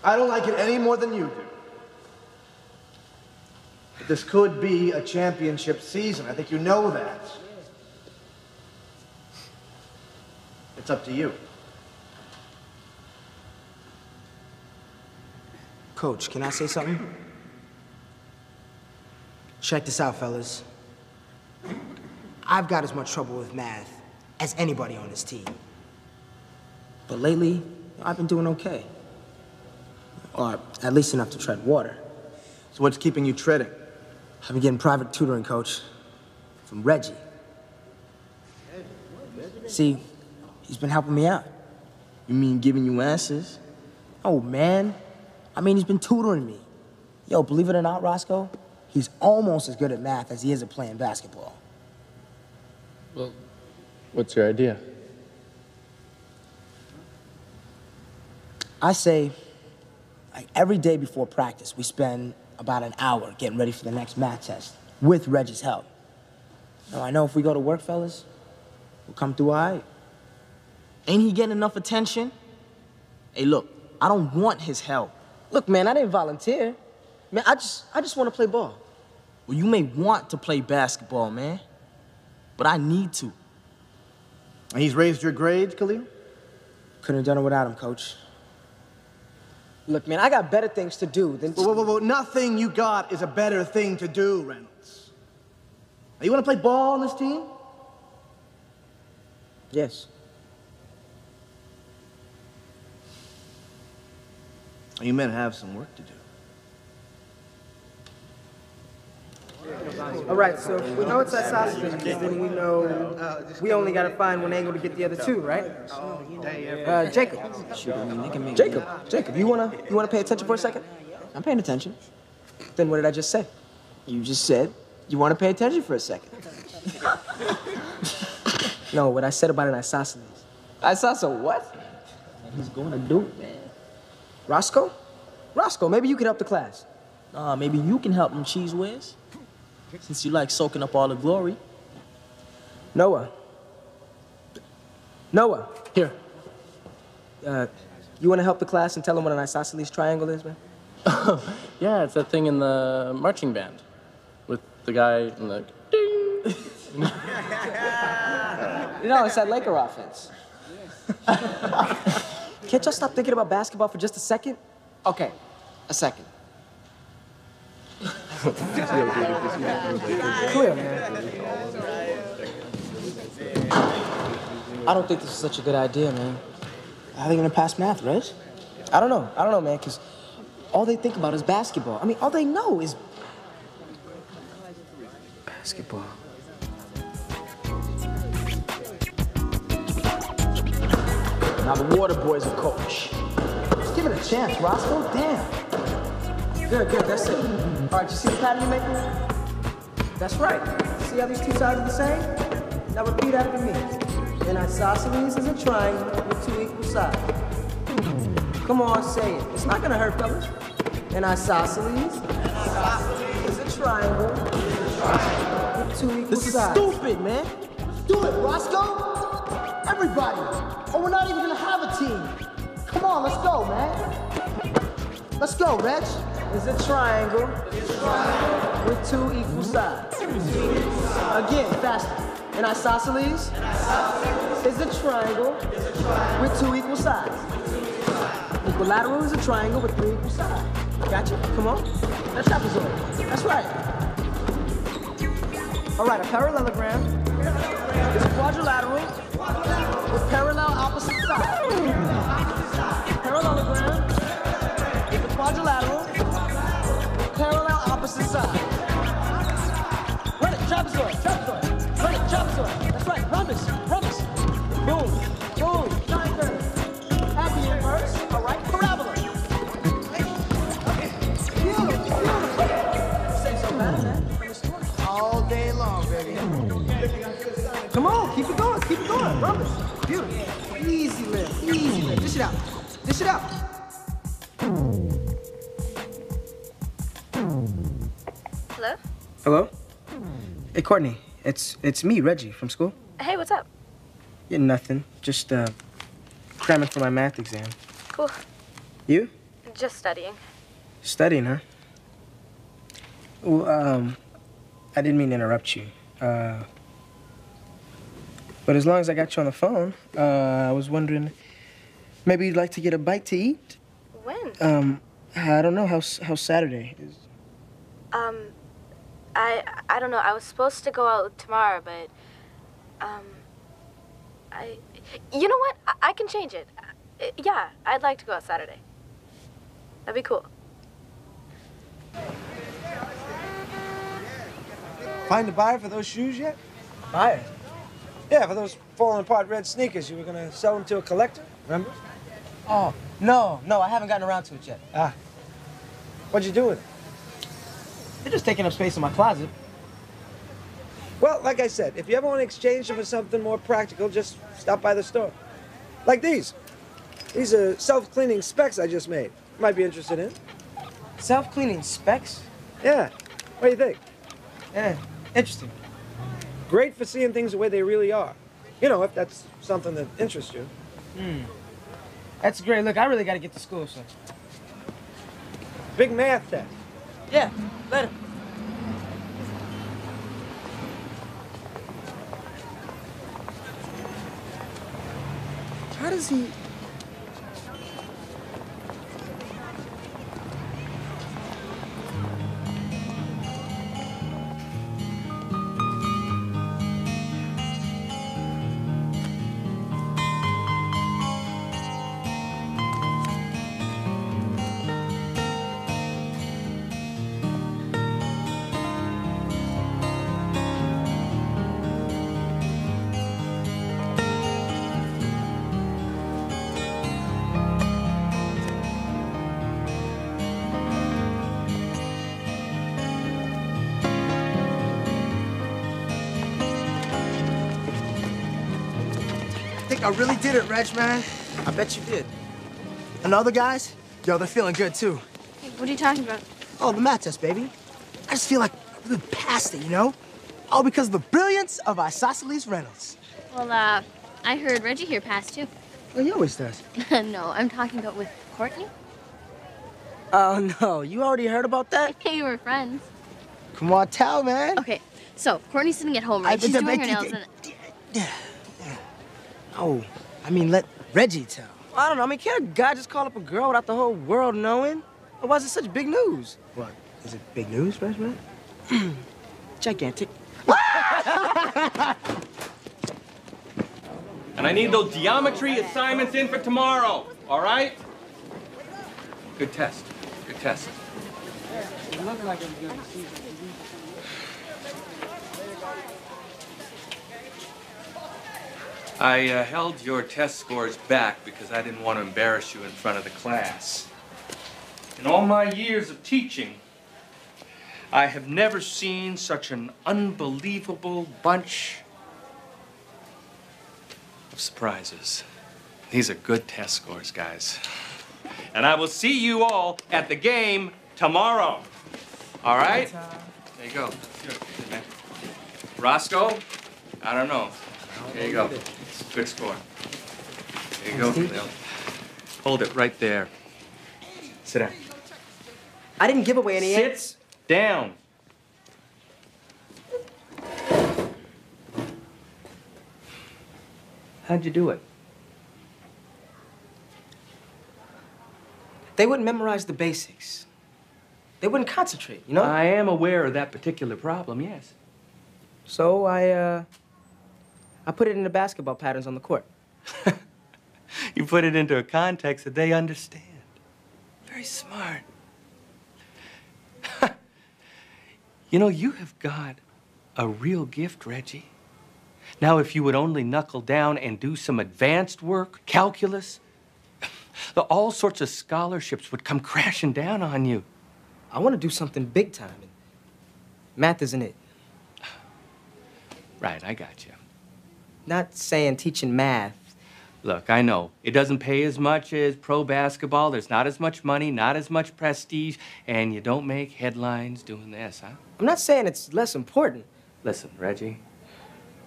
I don't like it any more than you do. But this could be a championship season. I think you know that. It's up to you. Coach, can I say something? Check this out, fellas. I've got as much trouble with math as anybody on this team. But lately, I've been doing okay. Or at least enough to tread water. So what's keeping you treading? I've been getting private tutoring, coach, from Reggie. See, he's been helping me out. You mean giving you answers? Oh, man. I mean, he's been tutoring me. Yo, believe it or not, Roscoe, he's almost as good at math as he is at playing basketball. Well, what's your idea? I say, like every day before practice, we spend about an hour getting ready for the next math test with Reggie's help. Now, I know if we go to work, fellas, we'll come through all right. Ain't he getting enough attention? Hey, look, I don't want his help. Look, man, I didn't volunteer. Man, I just, I just want to play ball. Well, you may want to play basketball, man, but I need to. And he's raised your grades, Khalil? Couldn't have done it without him, coach. Look, man, I got better things to do than. Whoa, whoa, whoa, whoa. Nothing you got is a better thing to do, Reynolds. Now, you want to play ball on this team? Yes. You men have some work to do. All right, so if we know it's isosceles, then we know we only got to find one angle to get the other two, right? Uh, Jacob. Jacob, Jacob, you wanna you wanna pay attention for a second? I'm paying attention. Then what did I just say? You just said you want to pay attention for a second. No, what I said about an isosceles. Isosceles what? He's going to do it, man. Roscoe? Roscoe, maybe you can help the class. Nah, maybe you can help him, Cheese Whiz. Since you like soaking up all the glory. Noah. Noah, here. Uh, you want to help the class and tell them what an isosceles triangle is, man? Yeah, it's that thing in the marching band with the guy in the. No, it's that Laker offense. Can't y'all stop thinking about basketball for just a second? Okay, a second. Clear, man. I don't think this is such a good idea, man. How are they gonna pass math, Reg? I don't know. I don't know, man, because all they think about is basketball. I mean, all they know is basketball. Now the Water Boy's a coach. Just give it a chance, Roscoe. Damn. Good, good. That's it. All right, you see the pattern you're making? That's right. See how these two sides are the same? Now repeat after me. An isosceles is a triangle with two equal sides. Come on, say it. It's not gonna hurt, fellas. An isosceles is a triangle with two equal This is sides. stupid, man. Do it, Roscoe! Everybody! Or we're not even gonna have a team. Come on, let's go, man. Let's go, Reg. Is a triangle with two equal sides. Again, faster. An isosceles is a triangle with two equal sides. Equilateral is a triangle with three equal sides. Gotcha? Come on. That's trapezoid. That's right. All right, a parallelogram is a quadrilateral with parallel opposite sides. Sides. Run it, trapezoid, trapezoid. Run it, trapezoid. That's right, rhombus, rhombus. Boom, boom, curve. At the inverse, all right, parabola. Beautiful, beautiful. This ain't so bad, man. All day long, baby. Come on, keep it going, keep it going. Rhombus, beautiful. Easy lift, easy lift. Dish it out, dish it out. Hello? Hey, Courtney. It's it's me, Reggie, from school. Hey, what's up? Yeah, nothing. Just uh, cramming for my math exam. Cool. You? Just studying. Studying, huh? Well, um, I didn't mean to interrupt you. Uh, but as long as I got you on the phone, uh, I was wondering, maybe you'd like to get a bite to eat? When? Um, I don't know how how Saturday is. Um, I I don't know. I was supposed to go out tomorrow, but um, I. You know what? I, I can change it. Uh, yeah, I'd like to go out Saturday. That'd be cool. Find a buyer for those shoes yet? Buyer? Yeah, for those falling apart red sneakers. You were gonna sell them to a collector, remember? Oh, no, no, I haven't gotten around to it yet. Ah. What'd you do with it? They're just taking up space in my closet. Well, like I said, if you ever want to exchange them for something more practical, just stop by the store. Like these. These are self-cleaning specs I just made. Might be interested in. Self-cleaning specs? Yeah. What do you think? Yeah, interesting. Great for seeing things the way they really are. You know, if that's something that interests you. Hmm. That's great. Look, I really got to get to school, so. Big math test. Yeah, later. How does he? I really did it, Reg, man. I bet you did. And the other guys, yo, they're feeling good too. What are you talking about? Oh, the math test, baby. I just feel like we passed it, you know? All because of the brilliance of Isosceles Reynolds. Well, uh, I heard Reggie here passed too. Well, he always does. no, I'm talking about with Courtney. Oh, no. You already heard about that? Hey, you were friends. Come on, tell, man. Okay, so Courtney's sitting at home, right? I- She's doing her nails and Oh, I mean, let Reggie tell. I don't know. I mean, can't a guy just call up a girl without the whole world knowing? Or why is it such big news? What? Is it big news, Reg, man? Gigantic. And I need those geometry assignments in for tomorrow, all right? Good test. Good test. I uh, held your test scores back because I didn't want to embarrass you in front of the class. In all my years of teaching, I have never seen such an unbelievable bunch of surprises. These are good test scores, guys. And I will see you all at the game tomorrow. All right? There you go. Roscoe? I don't know. There you go. Good score. There you go. Leo. Hold it right there. Sit down. I didn't give away any Sit down. How'd you do it? They wouldn't memorize the basics. They wouldn't concentrate, you know? I am aware of that particular problem, yes. So I, uh, I put it in the basketball patterns on the court. You put it into a context that they understand. Very smart. you know, you have got a real gift, Reggie. Now, if you would only knuckle down and do some advanced work, calculus, the, all sorts of scholarships would come crashing down on you. I want to do something big time. Math isn't it. Right, I got you. Not saying teaching math. Look, I know it doesn't pay as much as pro basketball. There's not as much money, not as much prestige, and you don't make headlines doing this, huh? I'm not saying it's less important. Listen, Reggie,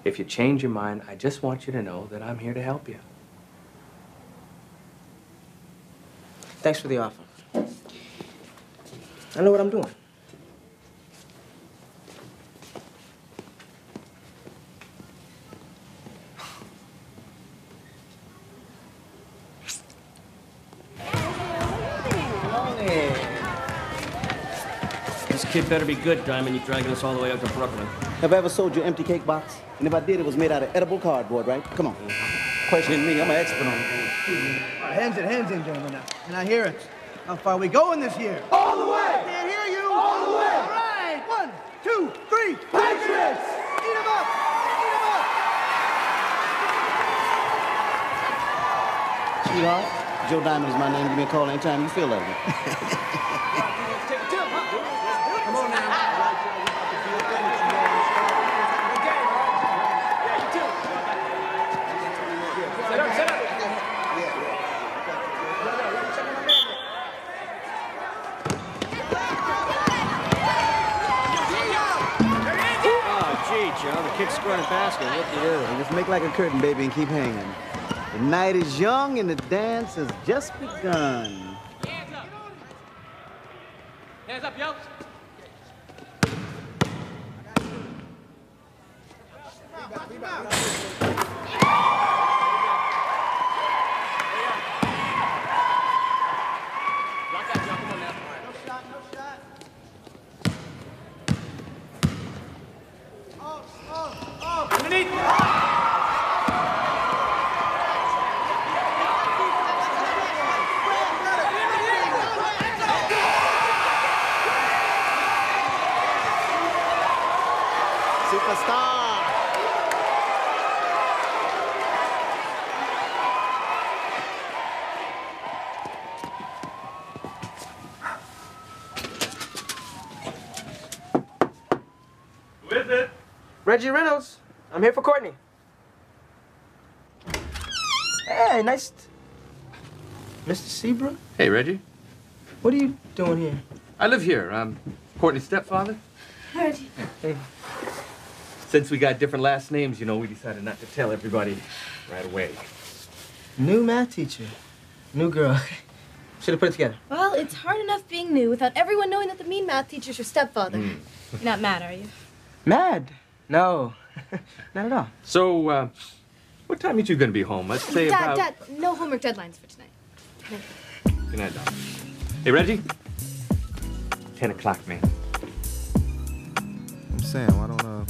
if you change your mind, I just want you to know that I'm here to help you. Thanks for the offer. I know what I'm doing. This kid better be good, Diamond. You're dragging us all the way out to Brooklyn. Have I ever sold you an empty cake box? And if I did, it was made out of edible cardboard, right? Come on. Question me. I'm an expert on it. All right, hands in, hands in, gentlemen. Now. And I hear it? How far are we going this year? All the way! Can't hear you. All the way! All right. One, two, three. Patriots! Eat 'em up. Eat 'em up. Sweetheart, Joe Diamond is my name. Give me a call anytime you feel like it. Come on now. Sit up, sit up. Oh, gee, Joe, the kid's scoring a basket. What do you do? Just make like a curtain, baby, and keep hanging. The night is young and the dance has just begun. Hands up, yo. Superstar! Who is it? Reggie Reynolds. I'm here for Courtney. Hey, nice. t- Mr. Seabrook, Hey, Reggie. what are you doing here? I live here. I'm Courtney's stepfather. Reggie. Hey. Since we got different last names, you know, we decided not to tell everybody right away. New math teacher. New girl. Should have put it together. Well, it's hard enough being new without everyone knowing that the mean math teacher's your stepfather. Hmm. You're not mad, are you? Mad? No, not at all. So, uh, what time are you two gonna be home? Let's say Dad, about. Dad, no homework deadlines for tonight. Good night, Doc. Hey, Reggie. Ten o'clock, man. I'm saying, why don't uh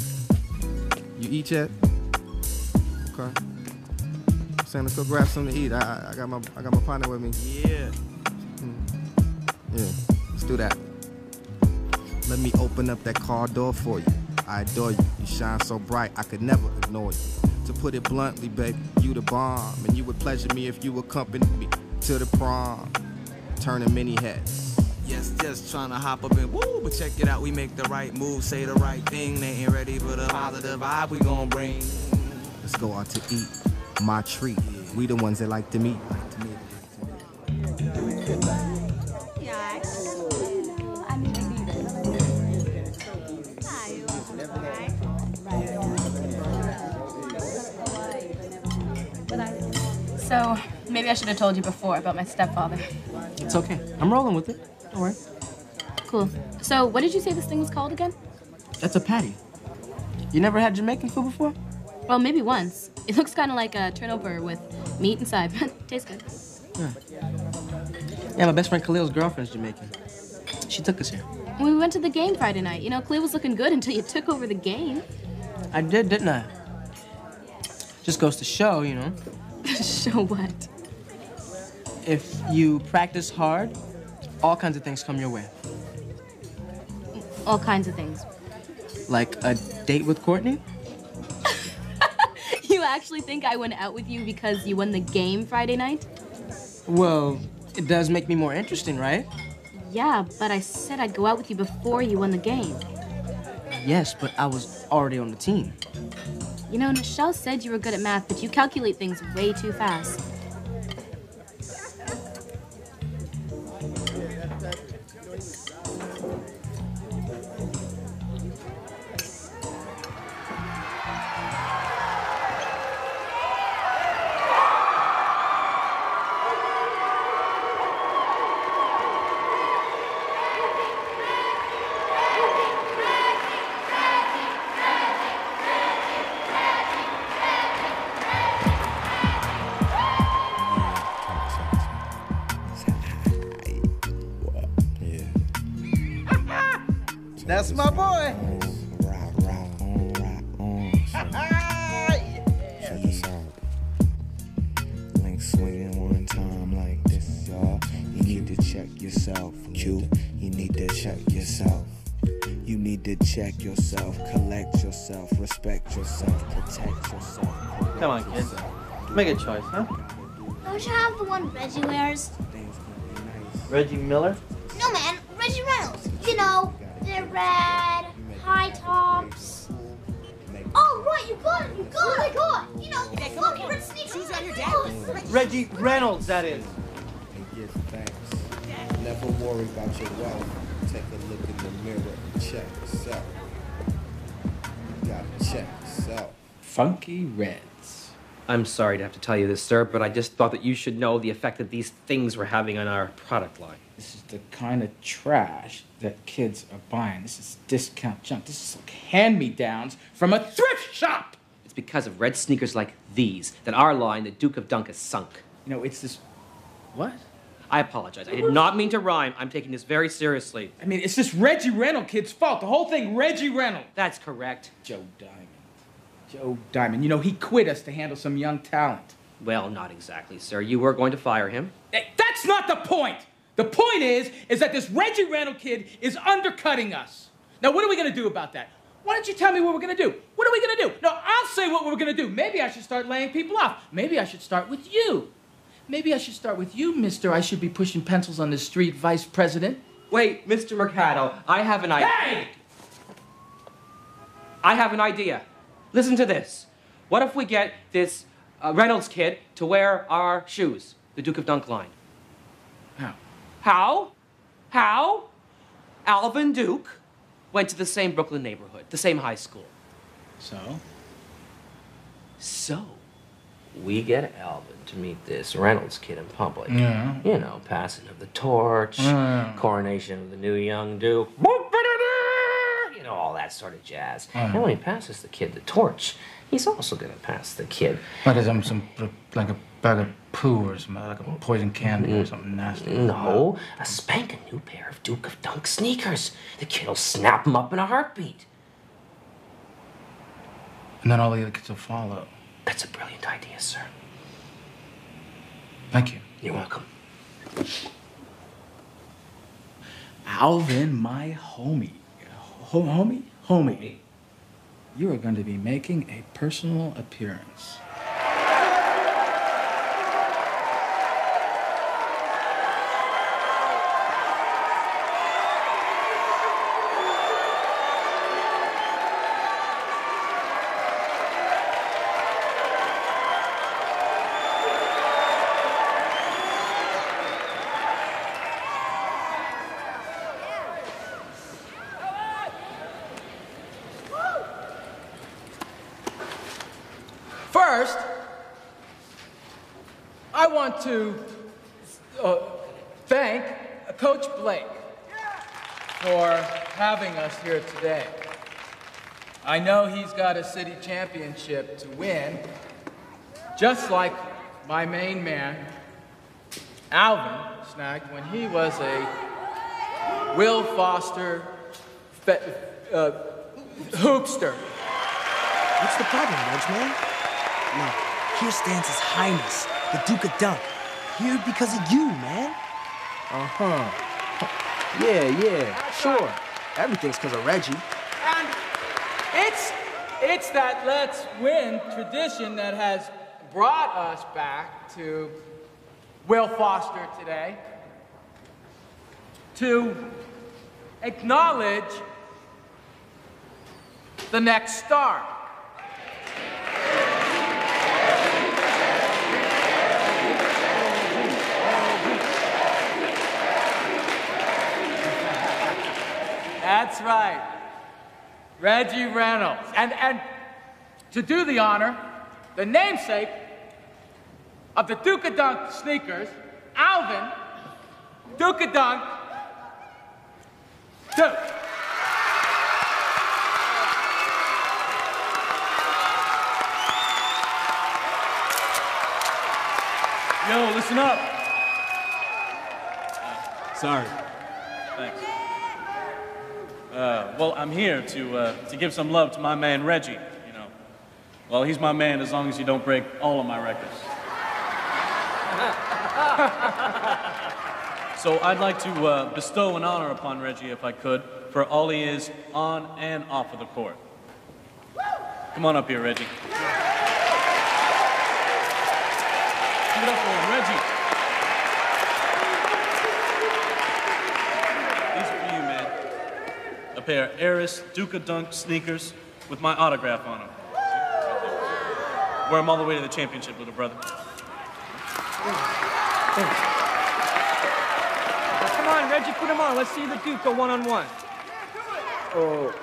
you eat yet? Okay. I'm saying let's go grab something to eat. I I, I got my I got my partner with me. Yeah. Yeah, let's do that. Let me open up that car door for you. I adore you. You shine so bright, I could never ignore you. To put it bluntly, baby, you the bomb. And you would pleasure me if you accompanied me to the prom. Turning many heads. Yes, just trying to hop up and woo, but check it out, we make the right move, say the right thing. They ain't ready for the positive vibe we gon' bring. Let's go out to eat. My treat. We the ones that like to meet. So, maybe I should have told you before about my stepfather. It's okay. I'm rolling with it. Don't worry. Cool. So, what did you say this thing was called again? That's a patty. You never had Jamaican food before? Well, maybe once. It looks kind of like a turnover with meat inside, but tastes good. Yeah, yeah, my best friend Khalil's girlfriend's Jamaican. She took us here. We went to the game Friday night. You know, Clay was looking good until you took over the game. I did, didn't I? Just goes to show, you know, Show what? If you practice hard, all kinds of things come your way. All kinds of things. Like a date with Courtney? You actually think I went out with you because you won the game Friday night? Well, it does make me more interesting, right? Yeah, but I said I'd go out with you before you won the game. Yes, but I was already on the team. You know, Nichelle said you were good at math, but you calculate things way too fast. Yourself, protect yourself. Come on, kids. Make a choice, huh? Don't you have the one Reggie wears? Reggie Miller? No, man, Reggie Reynolds. You know, they're red, high tops. Oh, right, you got it, you got it. Oh my god, you know, look, red sneakers. Shoes on your dad. Reggie Reynolds, that is. Yes, thanks. Never worry about your wealth. Take a look in the mirror and check yourself. Gotta check. Funky Reds. I'm sorry to have to tell you this, sir, but I just thought that you should know the effect that these things were having on our product line. This is the kind of trash that kids are buying. This is discount junk. This is like hand-me-downs from a thrift shop. It's because of red sneakers like these that our line, the Duke of Dunk, has sunk. You know, it's this. What? I apologize. I did not mean to rhyme. I'm taking this very seriously. I mean, it's this Reggie Reynolds kid's fault. The whole thing, Reggie Reynolds. That's correct. Joe Diamond. Joe Diamond. You know, he quit us to handle some young talent. Well, not exactly, sir. You were going to fire him. Hey, That's not the point. The point is, is that this Reggie Reynolds kid is undercutting us. Now, what are we gonna do about that? Why don't you tell me what we're gonna do? What are we gonna do? No, I'll say what we're gonna do. Maybe I should start laying people off. Maybe I should start with you. Maybe I should start with you, Mister. I should be pushing pencils on the street, Vice President. Wait, Mr. Mercado, I have an idea. Hey! I have an idea. Listen to this. What if we get this uh, Reynolds kid to wear our shoes, the Duke of Dunk line. How? How? How? Alvin Duke went to the same Brooklyn neighborhood, the same high school. So? So, we get Alvin to meet this Reynolds kid in public. Yeah. You know, passing of the torch, Yeah. coronation of the new young Duke. You know, all that sort of jazz. Yeah. And when he passes the kid the torch, he's also gonna pass the kid Like some, some, like a bag of poo or something, like a poison candy or mm. something nasty. No, a spanking new pair of Duke of Dunk sneakers. The kid'll snap snap 'em up in a heartbeat. And then all the other kids will follow. That's a brilliant idea, sir. Thank you. You're welcome. Alvin, my homie. Ho- homie? Homie. You are going to be making a personal appearance. First, I want to uh, thank Coach Blake for having us here today. I know he's got a city championship to win, just like my main man, Alvin, snagged when he was a Will Foster uh, hoopster. What's the problem, Reg, man? Now, here stands His Highness, the Duke of Dunk. Here because of you, man. Uh-huh. Yeah, yeah, sure. Everything's because of Reggie. And it's it's that let's win tradition that has brought us back to Will Foster today to acknowledge the next star. That's right. Reggie Reynolds. And, and to do the honor, the namesake of the Duke of Dunk sneakers, Alvin Duke of Dunk Duke. Yo, listen up. Sorry. Thanks. Uh, well, I'm here to uh, to give some love to my man Reggie. You know, well, he's my man as long as you don't break all of my records. So I'd like to uh, bestow an honor upon Reggie, if I could, for all he is on and off of the court. Come on up here, Reggie. Give it up for him, Reggie. These are for you, man. A pair of Eris Duca Dunk sneakers with my autograph on them. Wear them all the way to the championship, little brother. Come on, Reggie, put them on. Let's see the Duke go one on one. Oh,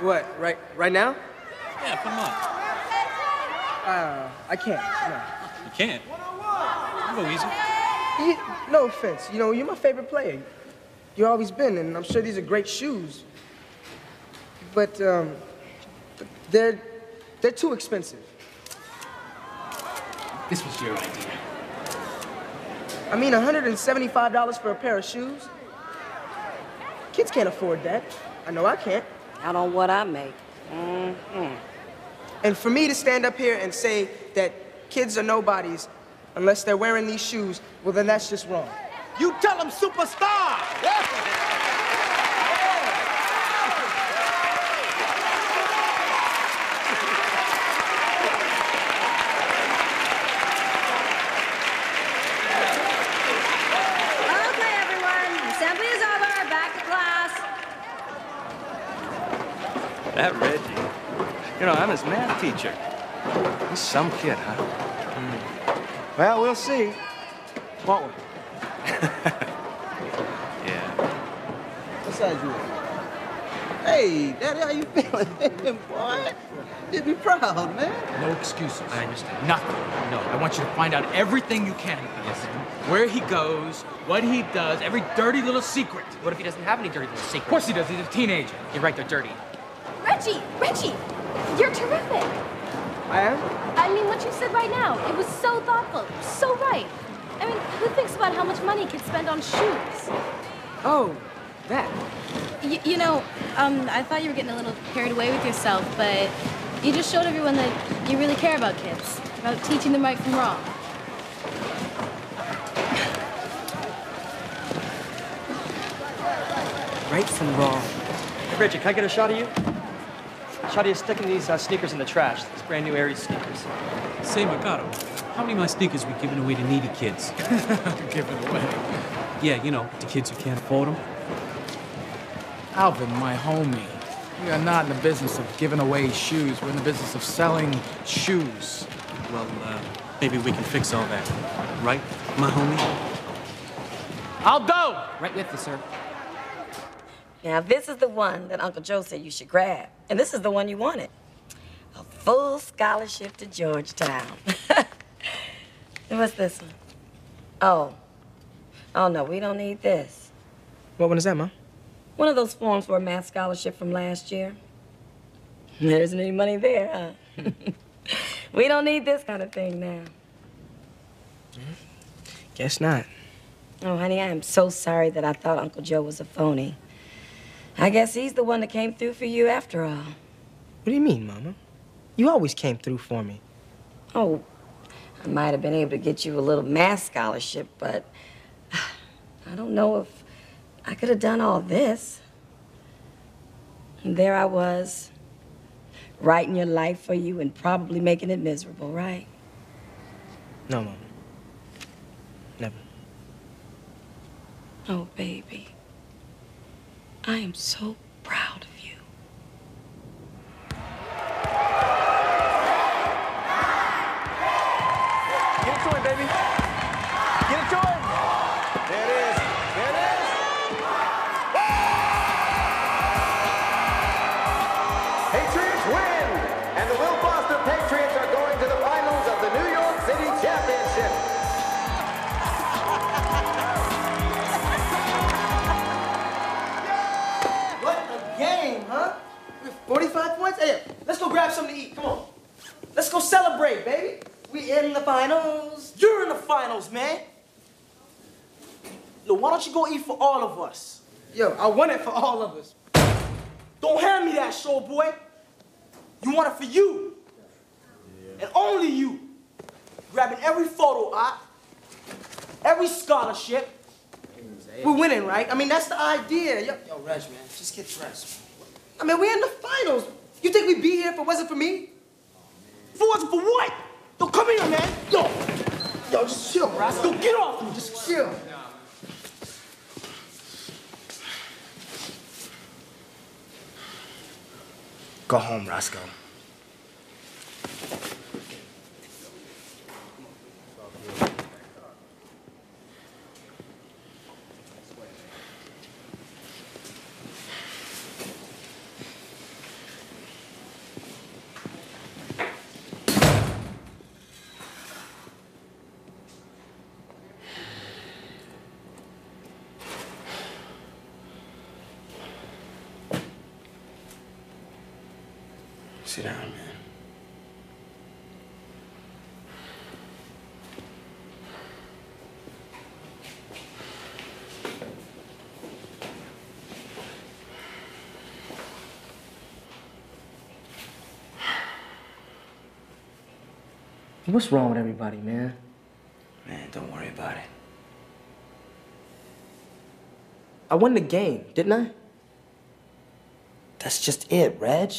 what? Right, right now? Yeah, put him on. Uh, I can't. No. You can't. You go easy. You, no offense. You know, you're my favorite player. You always been, and I'm sure these are great shoes. But um, they're they're too expensive. This was your idea. I mean, $175 for a pair of shoes? Kids can't afford that. I know I can't. Out on what I make. Mm-hmm. And for me to stand up here and say that kids are nobodies unless they're wearing these shoes, well, then that's just wrong. You tell them superstar! Okay, everyone. Assembly is over. Back to class. That Reggie. You know, I'm his math teacher. He's some kid, huh? Well, we'll see. Won't we? Yeah. What size you are? Hey, Daddy, how you feeling, boy? You be proud, man. No excuses. I understand. Nothing. No. I want you to find out everything you can about him. Where he goes, what he does, every dirty little secret. What if he doesn't have any dirty little secrets? Of course he does. He's a teenager. You're right, they're dirty. Reggie, Reggie, you're terrific. I am? I mean, what you said right now, it was so thoughtful, so right. I mean, who thinks about how much money kids spend on shoes? Oh, that. Y- you know, um, I thought you were getting a little carried away with yourself, but you just showed everyone that you really care about kids, about teaching them right from wrong. Right from wrong. Hey, Reggie, can I get a shot of you? Shot of you sticking these uh, sneakers in the trash. These brand new Aries sneakers. Say, Mercado, how many of my sneakers we giving away to needy kids? Giving away. Yeah, you know, the kids who can't afford them. Alvin, my homie, we are not in the business of giving away shoes. We're in the business of selling shoes. Well, uh, maybe we can fix all that. Right, my homie? Aldo! Right with you, sir. Now, this is the one that Uncle Joe said you should grab. And this is the one you wanted. A full scholarship to Georgetown. what's this one? Oh. Oh, no, we don't need this. What one is that, Mom? One of those forms for a math scholarship from last year. There isn't any money there, huh? we don't need this kind of thing now. Mm-hmm. Guess not. Oh, honey, I am so sorry that I thought Uncle Joe was a phony. I guess he's the one that came through for you after all. What do you mean, Mama? You always came through for me. Oh, I might have been able to get you a little math scholarship, but I don't know if I could have done all this. And there I was, writing your life for you and probably making it miserable, right? No, Mom. Never. Oh, baby. I am so proud of you. It to him, baby. Get it to him. There it is. There it is. Patriots win! And the Will Foster Patriots are going to the finals of the New York City Championship. What a game, huh? With 45 points? Hey, let's go grab something to eat. Come on. Let's go celebrate, baby. We in the finals. You're in the finals, man. Look, why don't you go eat for all of us? Yo, I want it for all of us. Don't hand me that show, boy. You want it for you. And only you. Grabbing every photo op, every scholarship. We're winning, right? I mean, that's the idea. Yo, yo, Reg, man, just get dressed. I mean, we're in the finals. You think we'd be here if it wasn't for me? If it wasn't for what? Yo, come here, man. Yo, yo, just chill. Yo, get off me. Just chill. Go home, Roscoe. Sit down, man. What's wrong with everybody, man? Man, don't worry about it. I won the game, didn't I? That's just it, Reg.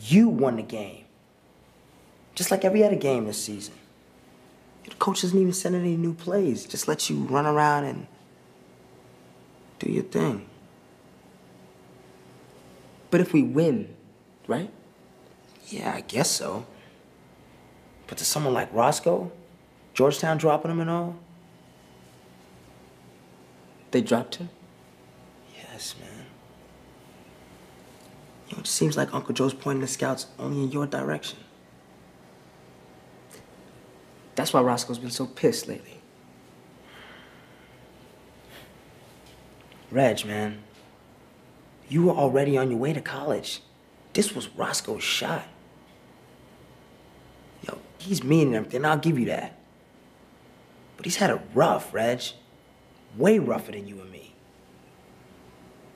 You won the game. Just like every other game this season. The coach doesn't even send any new plays. Just lets you run around and do your thing. But if we win, right? Yeah, I guess so. But to someone like Roscoe, Georgetown dropping him and all, They dropped him? yes, man. You know, it seems like Uncle Joe's pointing the scouts only in your direction. That's why Roscoe's been so pissed lately. Reg, man, you were already on your way to college. This was Roscoe's shot. He's mean and everything, I'll give you that. But he's had it rough, Reg. Way rougher than you and me.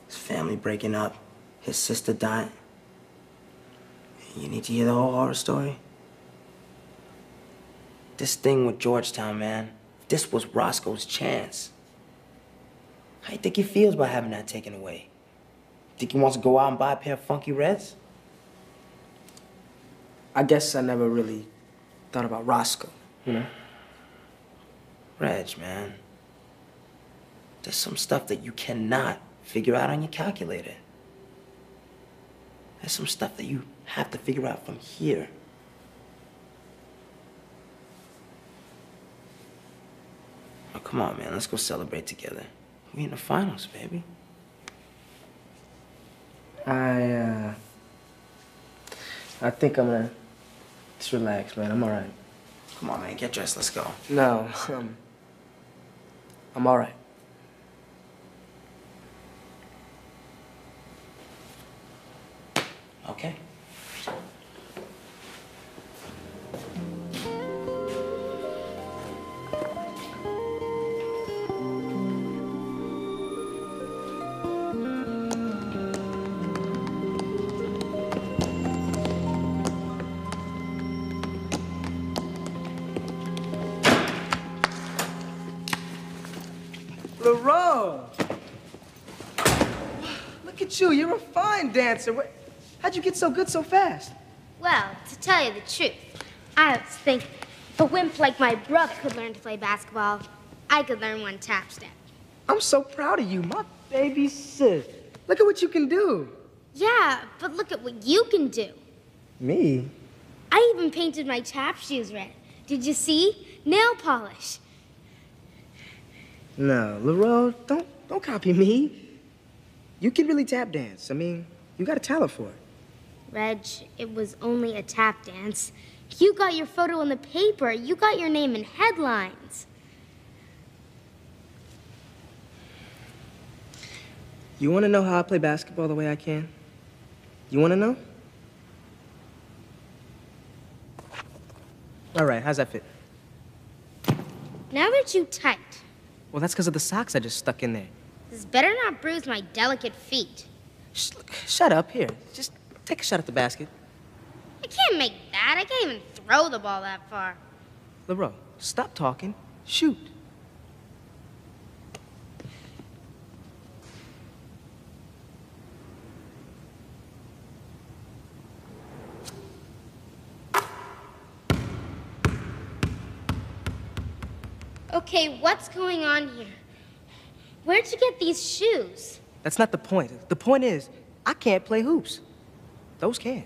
His family breaking up, his sister dying. You need to hear the whole horror story? This thing with Georgetown, man, this was Roscoe's chance. How do you think he feels about having that taken away? Think he wants to go out and buy a pair of funky reds? I guess I never really thought about Roscoe, you know? Reg, man. There's some stuff that you cannot figure out on your calculator. There's some stuff that you have to figure out from here. Oh, come on, man. Let's go celebrate together. We in the finals, baby. I, uh. I think I'm gonna just relax, man. I'm alright. Come on, man. Get dressed. Let's go. No, um, I'm alright. Okay. Dancer. How'd you get so good so fast? Well, to tell you the truth, I thinking if a wimp like my brother could learn to play basketball, I could learn one tap step. I'm so proud of you, my baby sis. Look at what you can do. Yeah, but look at what you can do. Me? I even painted my tap shoes red. Did you see? Nail polish. No, LaRoe, don't don't copy me. You can really tap dance. I mean, you got a talent for it. Reg, it was only a tap dance. You got your photo in the paper. You got your name in headlines. You want to know how I play basketball the way I can? You want to know? All right, how's that fit? Now they're too tight. Well, that's because of the socks I just stuck in there. This better not bruise my delicate feet. Shut up. Here, just take a shot at the basket. I can't make that. I can't even throw the ball that far. LaRoe, stop talking. Shoot. Okay, what's going on here? Where'd you get these shoes? That's not the point. The point is, I can't play hoops. Those can.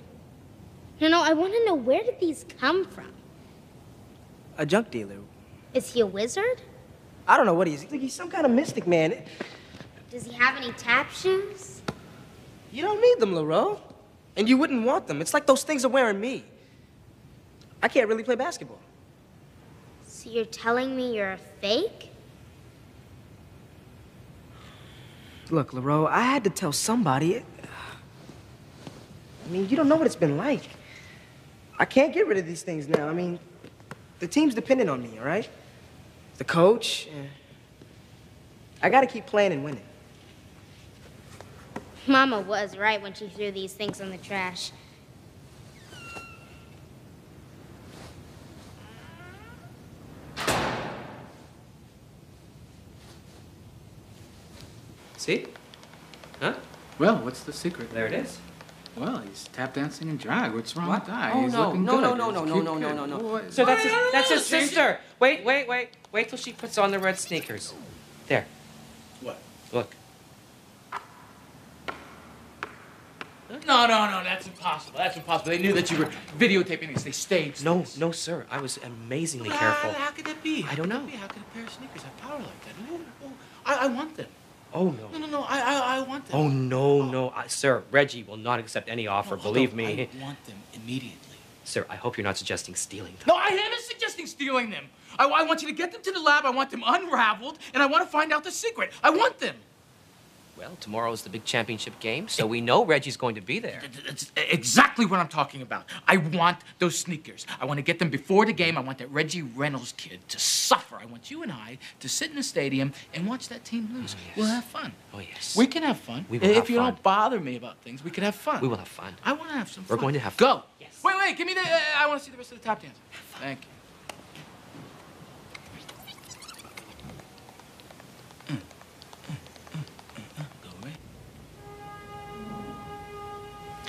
No, no, I want to know where did these come from? A junk dealer. Is he a wizard? I don't know what he is. He's some kind of mystic, man. Does he have any tap shoes? You don't need them, LaRoe. And you wouldn't want them. It's like those things are wearing me. I can't really play basketball. So you're telling me you're a fake? Look, LaRoe, I had to tell somebody. I mean, you don't know what it's been like. I can't get rid of these things now. I mean, the team's dependent on me, all right? The coach. eh, I gotta keep playing and winning. Mama was right when she threw these things in the trash. See? Huh? Well, what's the secret? There it is. Well, he's tap dancing and drag. What's wrong What? with that? Oh, he's no, looking no, good. no, no, He's no, no, no, no, no, no. So that's his, that's his sister. Wait, wait, wait. Wait till she puts on the red sneakers. There. What? Look. No, no, no, that's impossible. That's impossible. They knew that you were videotaping these. They staged. No, no, sir. I was amazingly How- careful. How, could that be? I don't know. How could, be? How could a pair of sneakers have power like that? No, no, I, I want them. Oh, no. No, no, no. I, I, I want them. Oh, no, no. I, sir, Reggie will not accept any offer, No, believe me. I want them immediately. Sir, I hope you're not suggesting stealing them. No, I am suggesting stealing them. I, I want you to get them to the lab. I want them unraveled, and I want to find out the secret. I want them. Well, tomorrow's the big championship game, so we know Reggie's going to be there. That's exactly what I'm talking about. I want those sneakers. I want to get them before the game. I want that Reggie Reynolds kid to suffer. I want you and I to sit in the stadium and watch that team lose. We'll have fun. Oh, yes. We can have fun. We will if you fun. don't bother me about things, we can have fun. We will have fun. I want to have some We're fun. going to have Go. Yes. Wait, wait. Give me the. Uh, I want to see the rest of the tap dance. Thank you.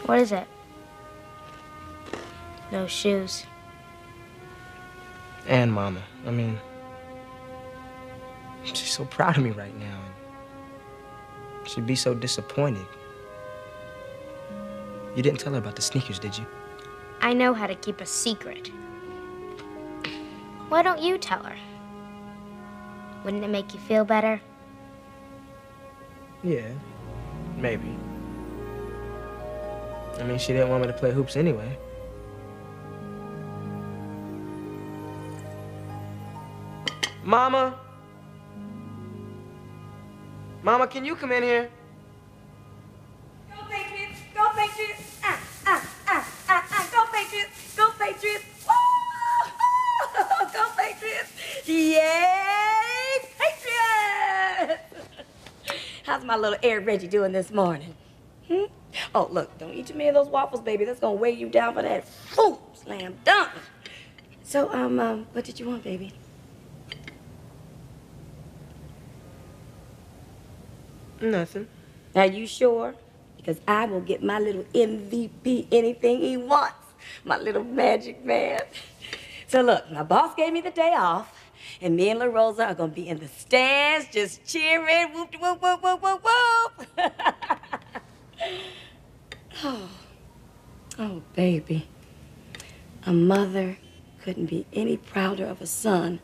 What is it? No shoes. And Mama. I mean, she's so proud of me right now. and She'd be so disappointed. You didn't tell her about the sneakers, did you? I know how to keep a secret. Why don't you tell her? Wouldn't it make you feel better? Yeah, maybe. I mean, she didn't want me to play hoops anyway. Mama? Mama, can you come in here? Go Patriots! Go Patriots! Ah, ah, ah, ah, ah. Go Patriots! Go Patriots! Woo! Go Patriots! Yay! Patriots! How's my little Air Reggie doing this morning? Hmm? Oh, look, don't eat too many of those waffles, baby. That's gonna weigh you down for that food. Slam dunk. So, um, um, what did you want, baby? Nothing. Are you sure? Because I will get my little MVP anything he wants. My little magic man. So look, my boss gave me the day off, and me and La Rosa are gonna be in the stands just cheering. Whoop, whoop, whoop, whoop, whoop, whoop. oh. oh, baby. A mother couldn't be any prouder of a son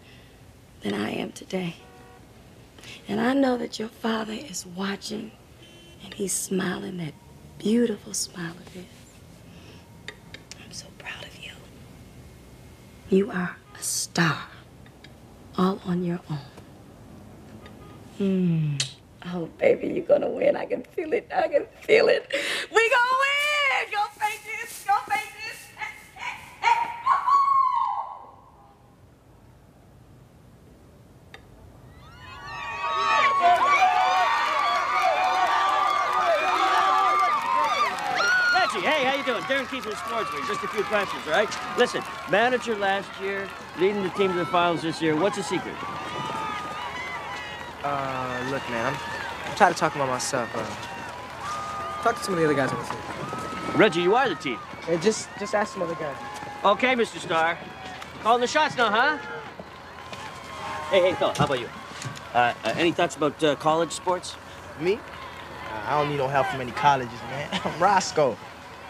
than I am today. And I know that your father is watching and he's smiling that beautiful smile of his. I'm so proud of you. You are a star, all on your own. Hmm. Oh, baby, you're gonna win. I can feel it. I can feel it. We gonna win! Go Patriots! Go Patriots! Reggie, hey, how you doing? Darren Keefe from Sportsweek. Just a few questions, all right? Listen, manager last year, leading the team to the finals this year. What's the secret? Uh, look, man, I'm, I'm tired of talking about myself. Uh, talk to some of the other guys on the team. Reggie, you are the team. Hey, just, just ask some other guys. Okay, Mr. Starr. Calling the shots now, huh? Hey, hey, Phil, how about you? Uh, uh, any thoughts about uh, college sports? Me? I don't need no help from any colleges, man. I'm Roscoe.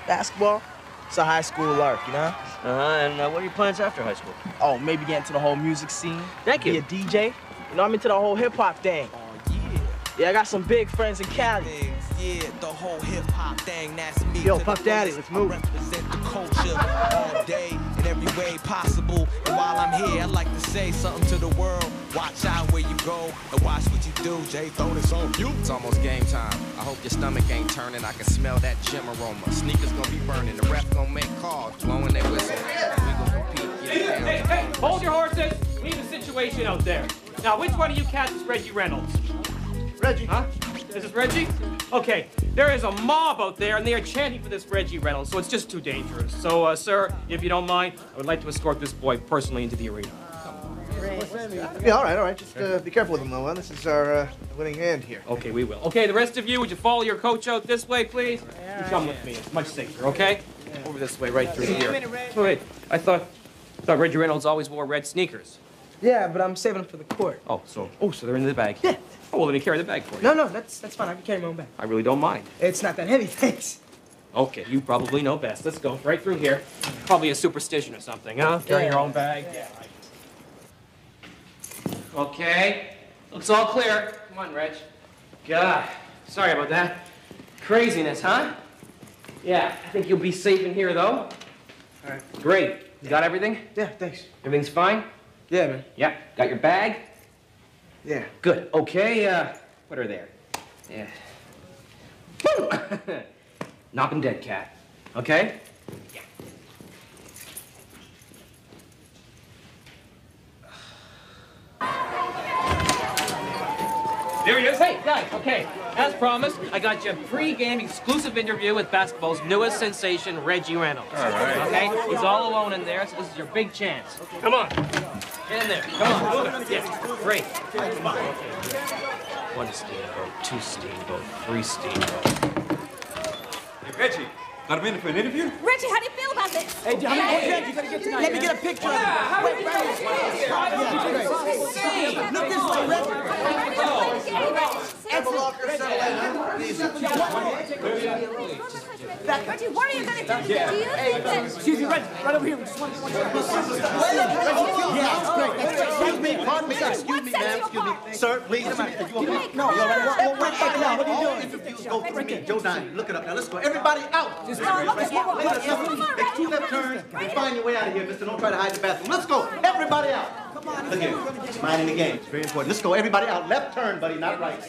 Basketball, it's a high school lark, you know? Uh-huh, and uh, what are your plans after high school? Oh, maybe get into the whole music scene. Thank you. Be a DJ. You know, I'm into the whole hip hop thing. Yeah. Yeah, I got some big friends in Cali. Yeah, the whole hip hop thing, that's me. Yo, to Puff the Daddy, let's move. I represent the culture all day in every way possible. And while I'm here, I'd like to say something to the world. Watch out where you go and watch what you do. Jay, throw this on you. It's almost game time. I hope your stomach ain't turning. I can smell that gym aroma. Sneakers gonna be burning. The ref gonna make calls, blowing their whistle. We gonna compete. Get Hey, down. hey, hold your horses. We have a situation out there. Now, which one of you cats is Reggie Reynolds? Reggie. Huh? This is Reggie? Okay, there is a mob out there, and they are chanting for this Reggie Reynolds, so it's just too dangerous. So, uh, sir, if you don't mind, I would like to escort this boy personally into the arena. Yeah, all right, all right. Just uh, be careful with him, though. Huh? This is our uh, winning hand here. Okay, we will. Okay, the rest of you, would you follow your coach out this way, please? You come with me. It's much safer, okay? Over this way, right through here. Oh, wait, I thought, thought Reggie Reynolds always wore red sneakers. Yeah, but I'm saving them for the court. Oh, so, oh, so they're in the bag. Yeah. Oh, well, let me carry the bag for you. No, no, that's that's fine. I can carry my own bag. I really don't mind. It's not that heavy, thanks. Okay, you probably know best. Let's go right through here. Probably a superstition or something, huh? Carry your own bag. Yeah. Okay, looks all clear. Come on, Reg. God, sorry about that. Craziness, huh? Yeah, I think you'll be safe in here, though. All right. Great. You got everything? Yeah, thanks. Everything's fine? Yeah, man. Yeah. Got your bag? Yeah. Good. Okay, uh, put her there. Yeah. Boom! Knock him dead, cat. Okay? Yeah. There he is. Hey, guys, okay. As promised, I got you a pre-game exclusive interview with basketball's newest sensation, Reggie Reynolds. All right. Okay? He's all alone in there, so this is your big chance. Come on. Get in there. Come on. Yeah, great. One steamboat, two steamboat, three steamboat. Hey, Reggie, got a minute for an interview? Reggie, how do you feel about this? Hey, how many hey, you gotta get tonight? Let me get a picture of it. Wait, Look this way, Reggie, what are you going to do? Do you think that... Excuse me, Reggie, right over here. We just want one Yeah, that's great. That's great. Excuse me, pardon me, excuse me, ma'am, excuse me. Sir, please, if you want me. No, you're right. Well, wait, wait, now, what are you doing? Go through me, Joe Diamond. Look it up. Now, let's go. Everybody out. Just Take two left turns and find your way out of here, mister. Don't try to hide the bathroom. Let's go. Everybody out. Look here. Minding the game. It's very important. Let's go. Everybody out. Left turn, buddy, not right.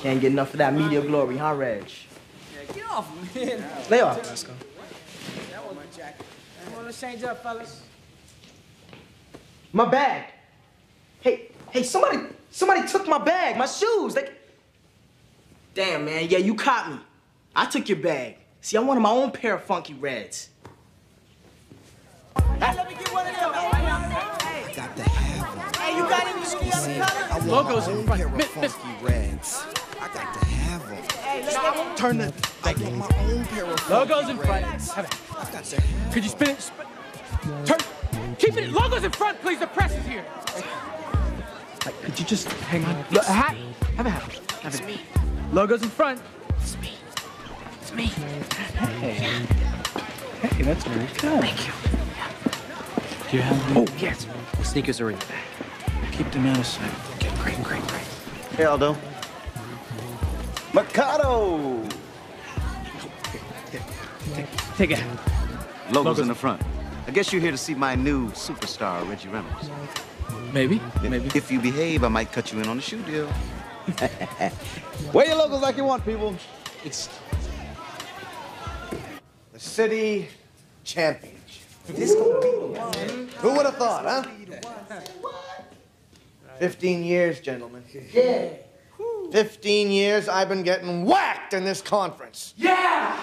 Can't get enough of that media glory, huh, Reg? Get off, man. Lay off, Roscoe. That was my jacket. Come on, let's change up, fellas. My bag. Hey, hey, somebody, somebody took my bag, my shoes. They... Damn, man. Yeah, you caught me. I took your bag. See, I wanted my own pair of funky reds. Any any other colors? I want Logos my in own front. pair of Mi- mi- funky reds. I got to have them. Hey, let me Turn the. I want my own pair of Logos in front. reds. Have it. I got to have Could you spin it? Turn. Keep it. Logos in front, please. The press is here. Like, Could you just hang on? Look, a hat. Have a hat. Have it. me. Logos in front. It's me. It's me. Hey. Hey, that's very good. Thank you. Do you have Oh, yes. The sneakers are in the bag. Keep them out of sight. Okay, great, great, great. Hey, Aldo. Mercado. Take it. Logos in the front. I guess you're here to see my new superstar, Reggie Reynolds. Maybe. Maybe. If you behave, I might cut you in on the shoe deal. Wear your logos like you want, people. It's the city championship. This gonna be the one. Who would have thought, huh? 15 years, gentlemen. Yeah. 15 years I've been getting whacked in this conference. Yeah.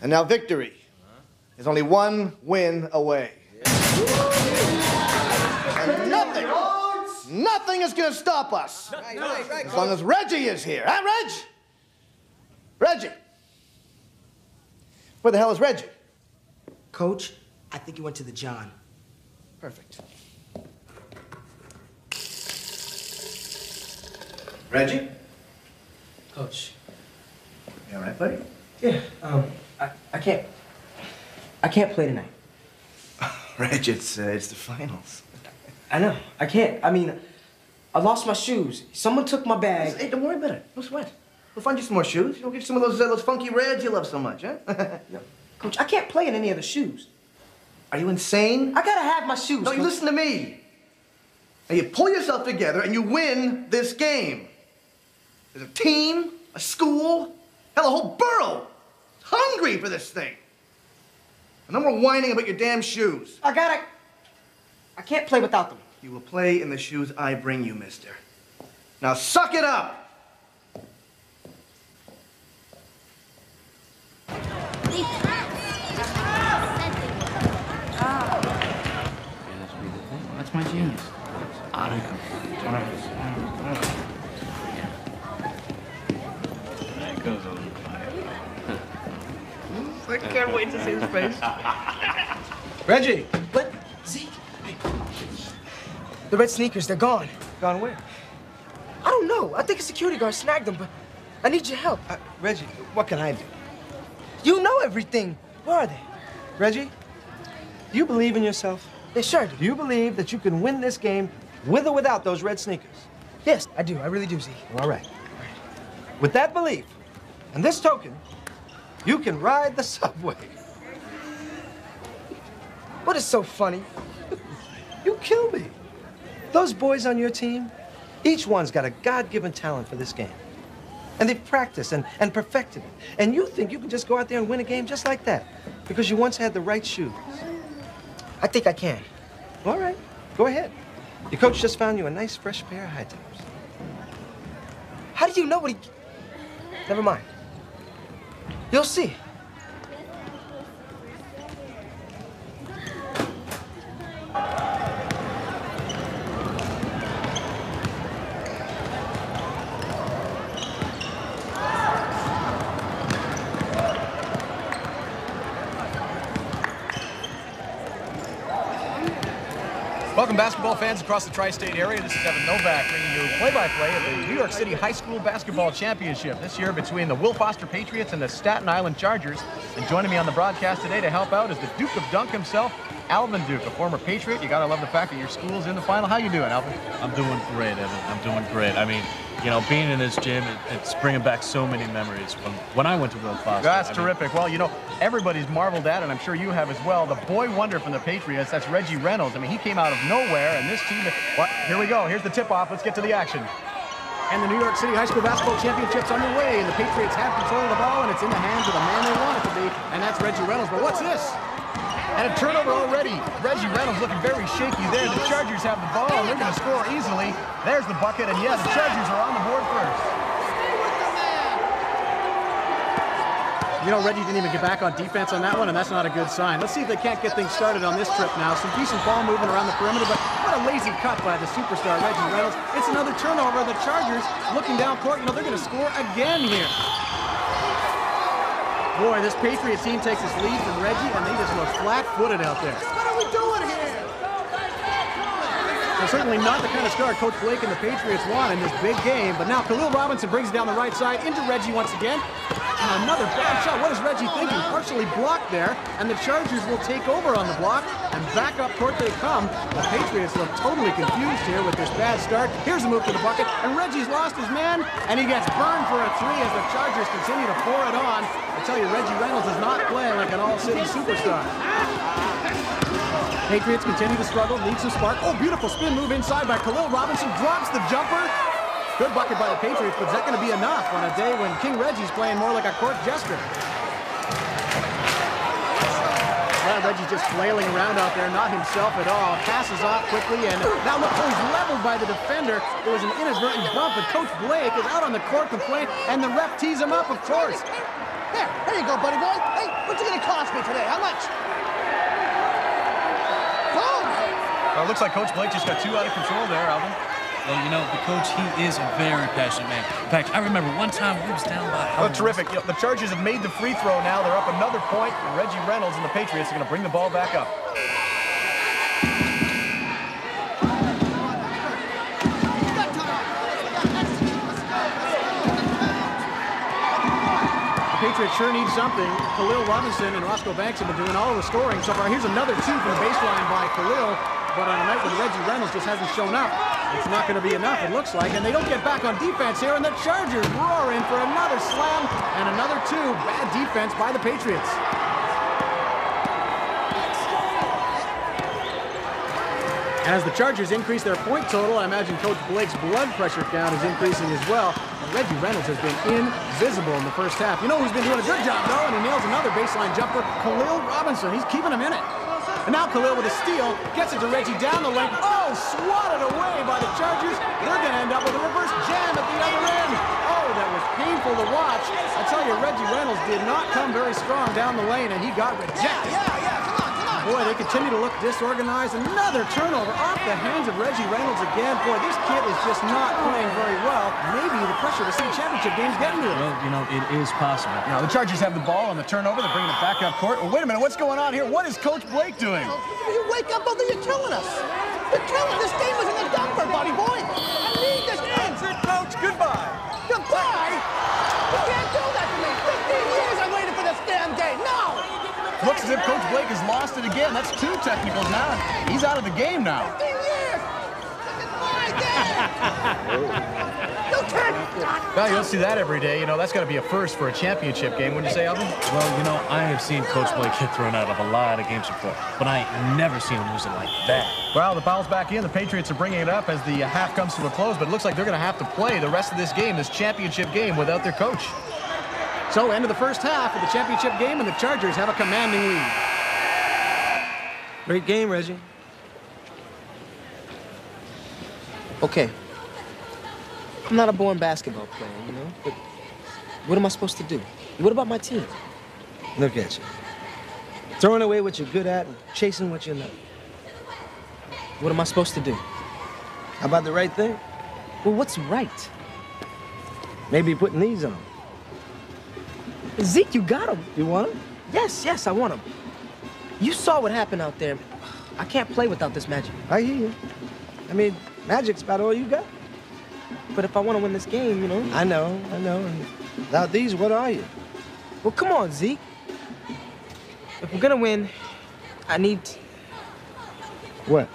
And now victory is only one win away. And nothing, nothing is going to stop us. As long as Reggie is here. Huh, Reg? Reggie. Where the hell is Reggie? Coach, I think you went to the John. Perfect. Reggie? Coach. You all right, buddy? Yeah. Um, I, I can't. I can't play tonight. Reg, it's, uh, it's the finals. I know. I can't. I mean, I lost my shoes. Someone took my bag. Hey, don't worry about it. No sweat. We'll find you some more shoes. You'll get you some of those, uh, those funky reds you love so much, huh? Coach, I can't play in any of the shoes. Are you insane? I gotta have my shoes. No, you listen to me. Now you pull yourself together and you win this game. There's a team, a school, hell, a whole borough hungry for this thing. And no more whining about your damn shoes. I gotta. I can't play without them. You will play in the shoes I bring you, mister. Now suck it up! That's my jeans. I can't wait to see his face. Reggie! What? Zeke, the red sneakers, they're gone. Gone where? I don't know. I think a security guard snagged them, but I need your help. Uh, Reggie, what can I do? You know everything. Where are they? Reggie, do you believe in yourself? Yes, sure. Do. do you believe that you can win this game with or without those red sneakers? Yes, I do. I really do, Z. All right. With that belief and this token, you can ride the subway. What is so funny? You kill me. Those boys on your team, each one's got a God-given talent for this game. And they've practiced and, and perfected it. And you think you can just go out there and win a game just like that because you once had the right shoes. I think I can. All right, go ahead. Your coach just found you a nice fresh pair of high tops. How did you know what he... Never mind. You'll see. Welcome, basketball fans across the tri-state area. This is Evan Novak bringing you play-by-play of the New York City High School Basketball Championship this year between the Will Foster Patriots and the Staten Island Chargers. And joining me on the broadcast today to help out is the Duke of Dunk himself, Alvin Duke, a former Patriot. You gotta love the fact that your school's in the final. How you doing, Alvin? I'm doing great, Evan. I'm doing great. I mean, you know, being in this gym, it, it's bringing back so many memories when, when I went to Will Foster. That's I mean, terrific. well, you know, everybody's marveled at, and I'm sure you have as well, the boy wonder from the Patriots. That's Reggie Reynolds. I mean, he came out of nowhere, and this team. Well, here we go. Here's the tip-off. Let's get to the action. And the New York City High School Basketball Championship's underway, and the Patriots have control of the ball, and it's in the hands of the man they want it to be, and that's Reggie Reynolds. But what's this? And a turnover already. Reggie Reynolds looking very shaky there. The Chargers have the ball, and they're going to score easily. There's the bucket, and yeah, the Chargers are on the board first. You know, Reggie didn't even get back on defense on that one, and that's not a good sign. Let's see if they can't get things started on this trip now. Some decent ball movement around the perimeter, but what a lazy cut by the superstar, Reggie Reynolds. It's another turnover. The Chargers looking down court. You know, they're going to score again here. Boy, this Patriot team takes its lead from Reggie, and they just look flat-footed out there. What are we doing here? Certainly not the kind of start Coach Blake and the Patriots want in this big game, but now Khalil Robinson brings it down the right side into Reggie once again. And another bad shot. What is Reggie thinking? Partially blocked there, and the Chargers will take over on the block, and back up court they come. The Patriots look totally confused here with this bad start. Here's a move to the bucket, and Reggie's lost his man, and he gets burned for a three as the Chargers continue to pour it on. I tell you, Reggie Reynolds is not playing like an all-city superstar. Patriots continue to struggle, need some spark. Oh, beautiful spin move inside by Khalil Robinson, drops the jumper. Good bucket by the Patriots, but is that going to be enough on a day when King Reggie's playing more like a court jester? Well, Reggie's just flailing around out there, not himself at all. Passes off quickly, and now look, oh, he's leveled by the defender. There was an inadvertent bump, but Coach Blake is out on the court to play, and the ref tees him up, of course. There, there you go, buddy boy. Hey, what's it gonna cost me today? How much? Well, it looks like Coach Blake just got two out of control there, Alvin. Well, you know, the coach, he is a very passionate man. In fact, I remember one time we was down by... Oh, terrific. You know, the Chargers have made the free throw now. They're up another point, and Reggie Reynolds and the Patriots are going to bring the ball back up. The Patriots sure need something. Khalil Robinson and Roscoe Banks have been doing all of the scoring so far. Here's another two from the baseline by Khalil, but on a night when Reggie Reynolds just hasn't shown up, it's not going to be enough, it looks like. And they don't get back on defense here, and the Chargers roar in for another slam and another two. Bad defense by the Patriots. As the Chargers increase their point total, I imagine Coach Blake's blood pressure count is increasing as well. And Reggie Reynolds has been invisible in the first half. You know who's been doing a good job, though, and he nails another baseline jumper, Khalil Robinson. He's keeping him in it. And now Khalil with a steal, gets it to Reggie down the lane. Oh, swatted away by the Chargers. They're going to end up with a reverse jam at the other end. Oh, that was painful to watch. I tell you, Reggie Reynolds did not come very strong down the lane, and he got rejected. Yeah, yeah, yeah, come on, come on. Boy, they continue to look disorganized. Another turnover off the hands of Reggie Reynolds again. Boy, this kid is just not playing very well. Maybe the pressure of the state championship game's getting to him. Well, you know, it is possible. Now, the Chargers have the ball on the turnover. They're bringing it back up court. Well, wait a minute. What's going on here? What is Coach Blake doing? You wake up, brother, you're killing us. You're killing this game is in the dumper, buddy boy. I need this game. That's it, coach. Goodbye. Goodbye? You can't do that to me. 15 years I waited for this damn game. No! Looks as if Coach Blake has lost it again. That's two technicals now. He's out of the game now. 15 years! Goodbye, Dad! You! Well, you don't see that every day. You know, that's got to be a first for a championship game, wouldn't you say, Alvin? Well, you know, I have seen Coach Blake get thrown out of a lot of games before, but I ain't never seen him lose it like that. Well, the foul's back in. The Patriots are bringing it up as the uh, half comes to a close, but it looks like they're going to have to play the rest of this game, this championship game, without their coach. So, end of the first half of the championship game, and the Chargers have a commanding lead. Great game, Reggie. Okay. I'm not a born basketball player, you know, but what am I supposed to do? What about my team? Look at you. Throwing away what you're good at and chasing what you're not. What am I supposed to do? How about the right thing? Well, what's right? Maybe putting these on. Zeke, you got him. You want them? Yes, yes, I want him. You saw what happened out there. I can't play without this magic. I hear you. I mean, magic's about all you got. But if I want to win this game, you know. I know, I know. And without these, what are you? Well, come on, Zeke. If we're gonna win, I need. What?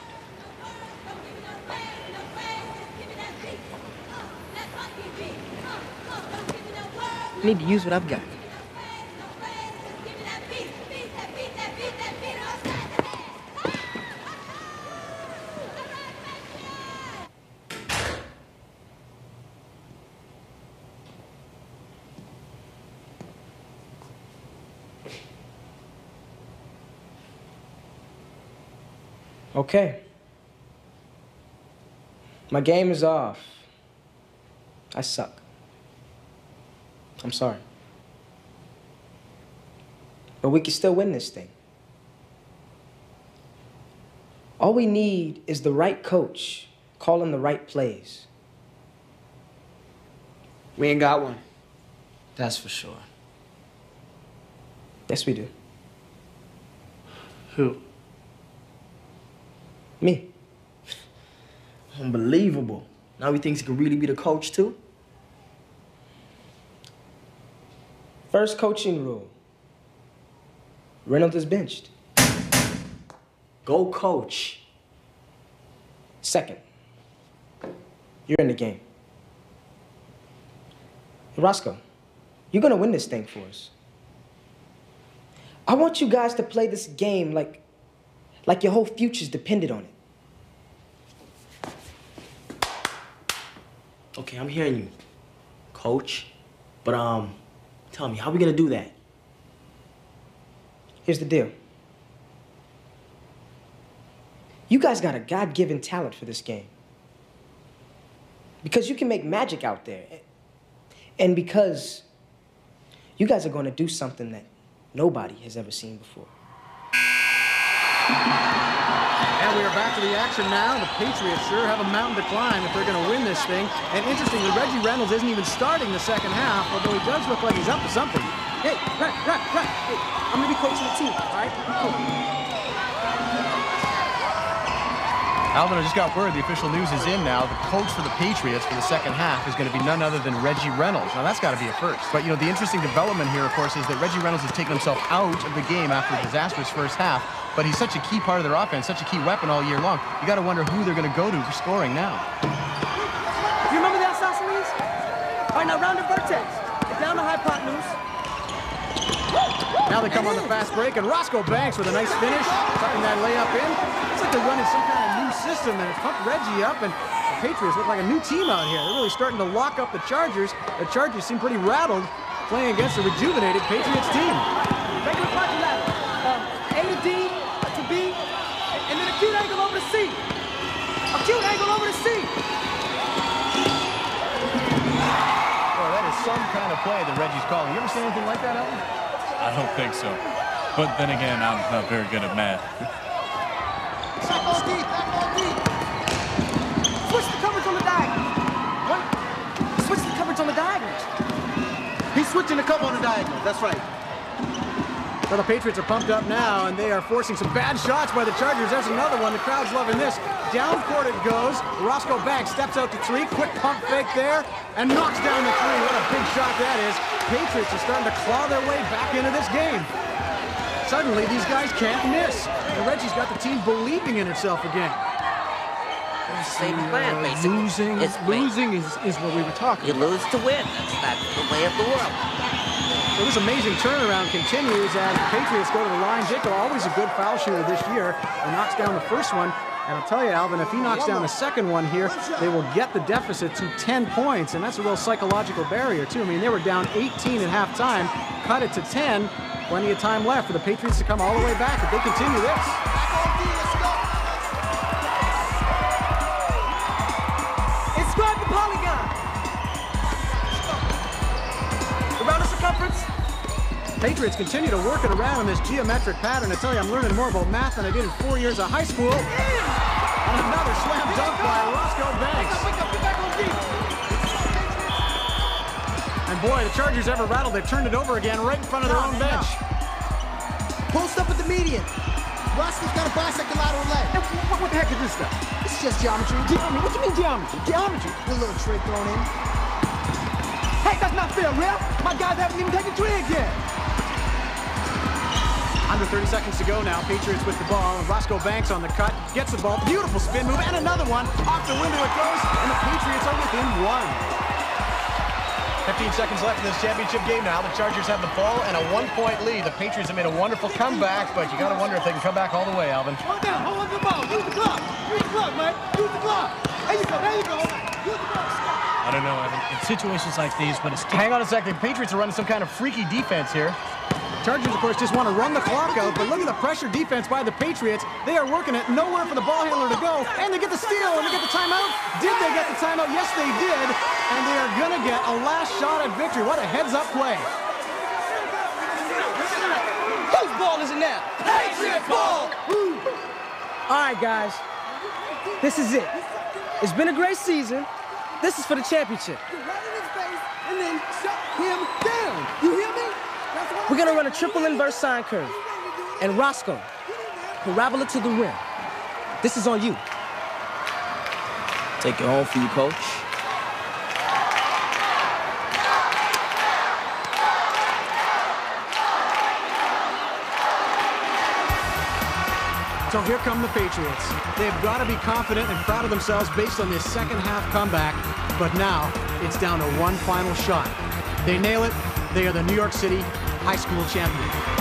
I need to use what I've got. Okay. My game is off. I suck. I'm sorry. But we can still win this thing. All we need is the right coach calling the right plays. We ain't got one. That's for sure. Yes, we do. Who? Me. Unbelievable. Now he thinks he can really be the coach, too? First coaching rule Reynolds is benched. Go coach. Second, you're in the game. Hey, Roscoe, you're gonna win this thing for us. I want you guys to play this game like, like your whole future's dependent on it. Okay, I'm hearing you, coach. But um, tell me, how are we gonna do that? Here's the deal. You guys got a God-given talent for this game. Because you can make magic out there. And because you guys are gonna do something that nobody has ever seen before. And we are back to the action now. The Patriots sure have a mountain to climb if they're going to win this thing. And interestingly, Reggie Reynolds isn't even starting the second half, although he does look like he's up to something. Hey, right, right, right. Hey, I'm gonna be coaching the team, all right? Cool. Alvin, I just got word the official news is in now. The coach for the Patriots for the second half is going to be none other than Reggie Reynolds. Now, that's got to be a first. But, you know, the interesting development here, of course, is that Reggie Reynolds has taken himself out of the game after a disastrous first half. But he's such a key part of their offense, such a key weapon all year long. You got to wonder who they're going to go to for scoring now. You remember the isosceles? All right, now round the vertex. Down the hypotenuse. Now they come on the fast break, and Roscoe Banks with a nice finish, tucking that layup in. It's like they're running some kind of new system that has pumped Reggie up, and the Patriots look like a new team out here. They're really starting to lock up the Chargers. The Chargers seem pretty rattled playing against a rejuvenated Patriots team. Regular quadrilateral. Um, A to D to B, and then acute angle over to C. cute angle over to C. Well, that is some kind of play that Reggie's calling. You ever seen anything like that, Alvin? I don't think so. But then again, I'm not very good at math. Back on D, back on D. Switch the coverage on the diagonal. What? Switch the coverage on the diagonal. He's switching the cover on the diagonal. That's right. Well, the Patriots are pumped up now, and they are forcing some bad shots by the Chargers. There's another one. The crowd's loving this. Down court it goes. Roscoe Banks steps out to three. Quick pump fake there and knocks down the three. What a big shot that is. Patriots are starting to claw their way back into this game. Suddenly, these guys can't miss. And Reggie's got the team believing in itself again. Same plan, Uh, basically. Losing, It's losing is, is what we were talking You about. lose to win. That's, that's the way of the world. This amazing turnaround continues as the Patriots go to the line. Jacob, always a good foul shooter this year, knocks down the first one. And I'll tell you, Alvin, if he knocks down the second one here, they will get the deficit to 10 points, and that's a real psychological barrier, too. I mean, they were down 18 at halftime, cut it to 10, plenty of time left for the Patriots to come all the way back if they continue this. Patriots continue to work it around in this geometric pattern. I tell you, I'm learning more about math than I did in four years of high school. And another slam dunk by Roscoe Banks. And boy, the Chargers ever rattled. They've turned it over again right in front of their own bench. Post up at the median. Roscoe's got a bisector lateral leg. What, what the heck is this stuff? This is just geometry. Geometry? What do you mean geometry? Geometry. With a little trick thrown in. Hey, that's not fair, ref. My guys haven't even taken trig yet. Under 30 seconds to go now. Patriots with the ball. And Roscoe Banks on the cut. Gets the ball. Beautiful spin move. And another one. Off the window it goes. And the Patriots are within one. 15 seconds left in this championship game now. The Chargers have the ball and a one-point lead. The Patriots have made a wonderful comeback, but you got to wonder if they can come back all the way, Alvin. Hold down. Hold on the ball. Use the clock. Use the clock, man. Use the clock. There you go. There you go. Use the clock. I don't know, Evan. In situations like these, when it's Hang on a second. Patriots are running some kind of freaky defense here. Chargers, of course, just want to run the clock out, but look at the pressure defense by the Patriots. They are working it. Nowhere for the ball handler to go, and they get the steal, and they get the timeout. Did they get the timeout? Yes, they did, and they are going to get a last shot at victory. What a heads-up play. Whose ball is it now? Patriot ball. All right, guys. This is it. It's been a great season. This is for the championship. And then shut him down. You hear me? That's what We're gonna run a triple inverse sine curve. And Roscoe, parabola to the rim. This is on you. Take it home for you, coach. So here come the Patriots. They've got to be confident and proud of themselves based on this second half comeback. But now it's down to one final shot. They nail it. They are the New York City high school champion.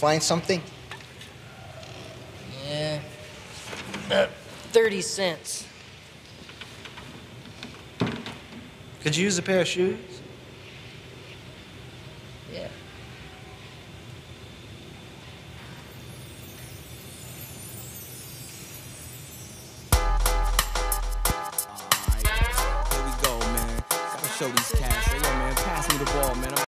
Find something? Yeah. Uh, 30 cents. Could you use a pair of shoes?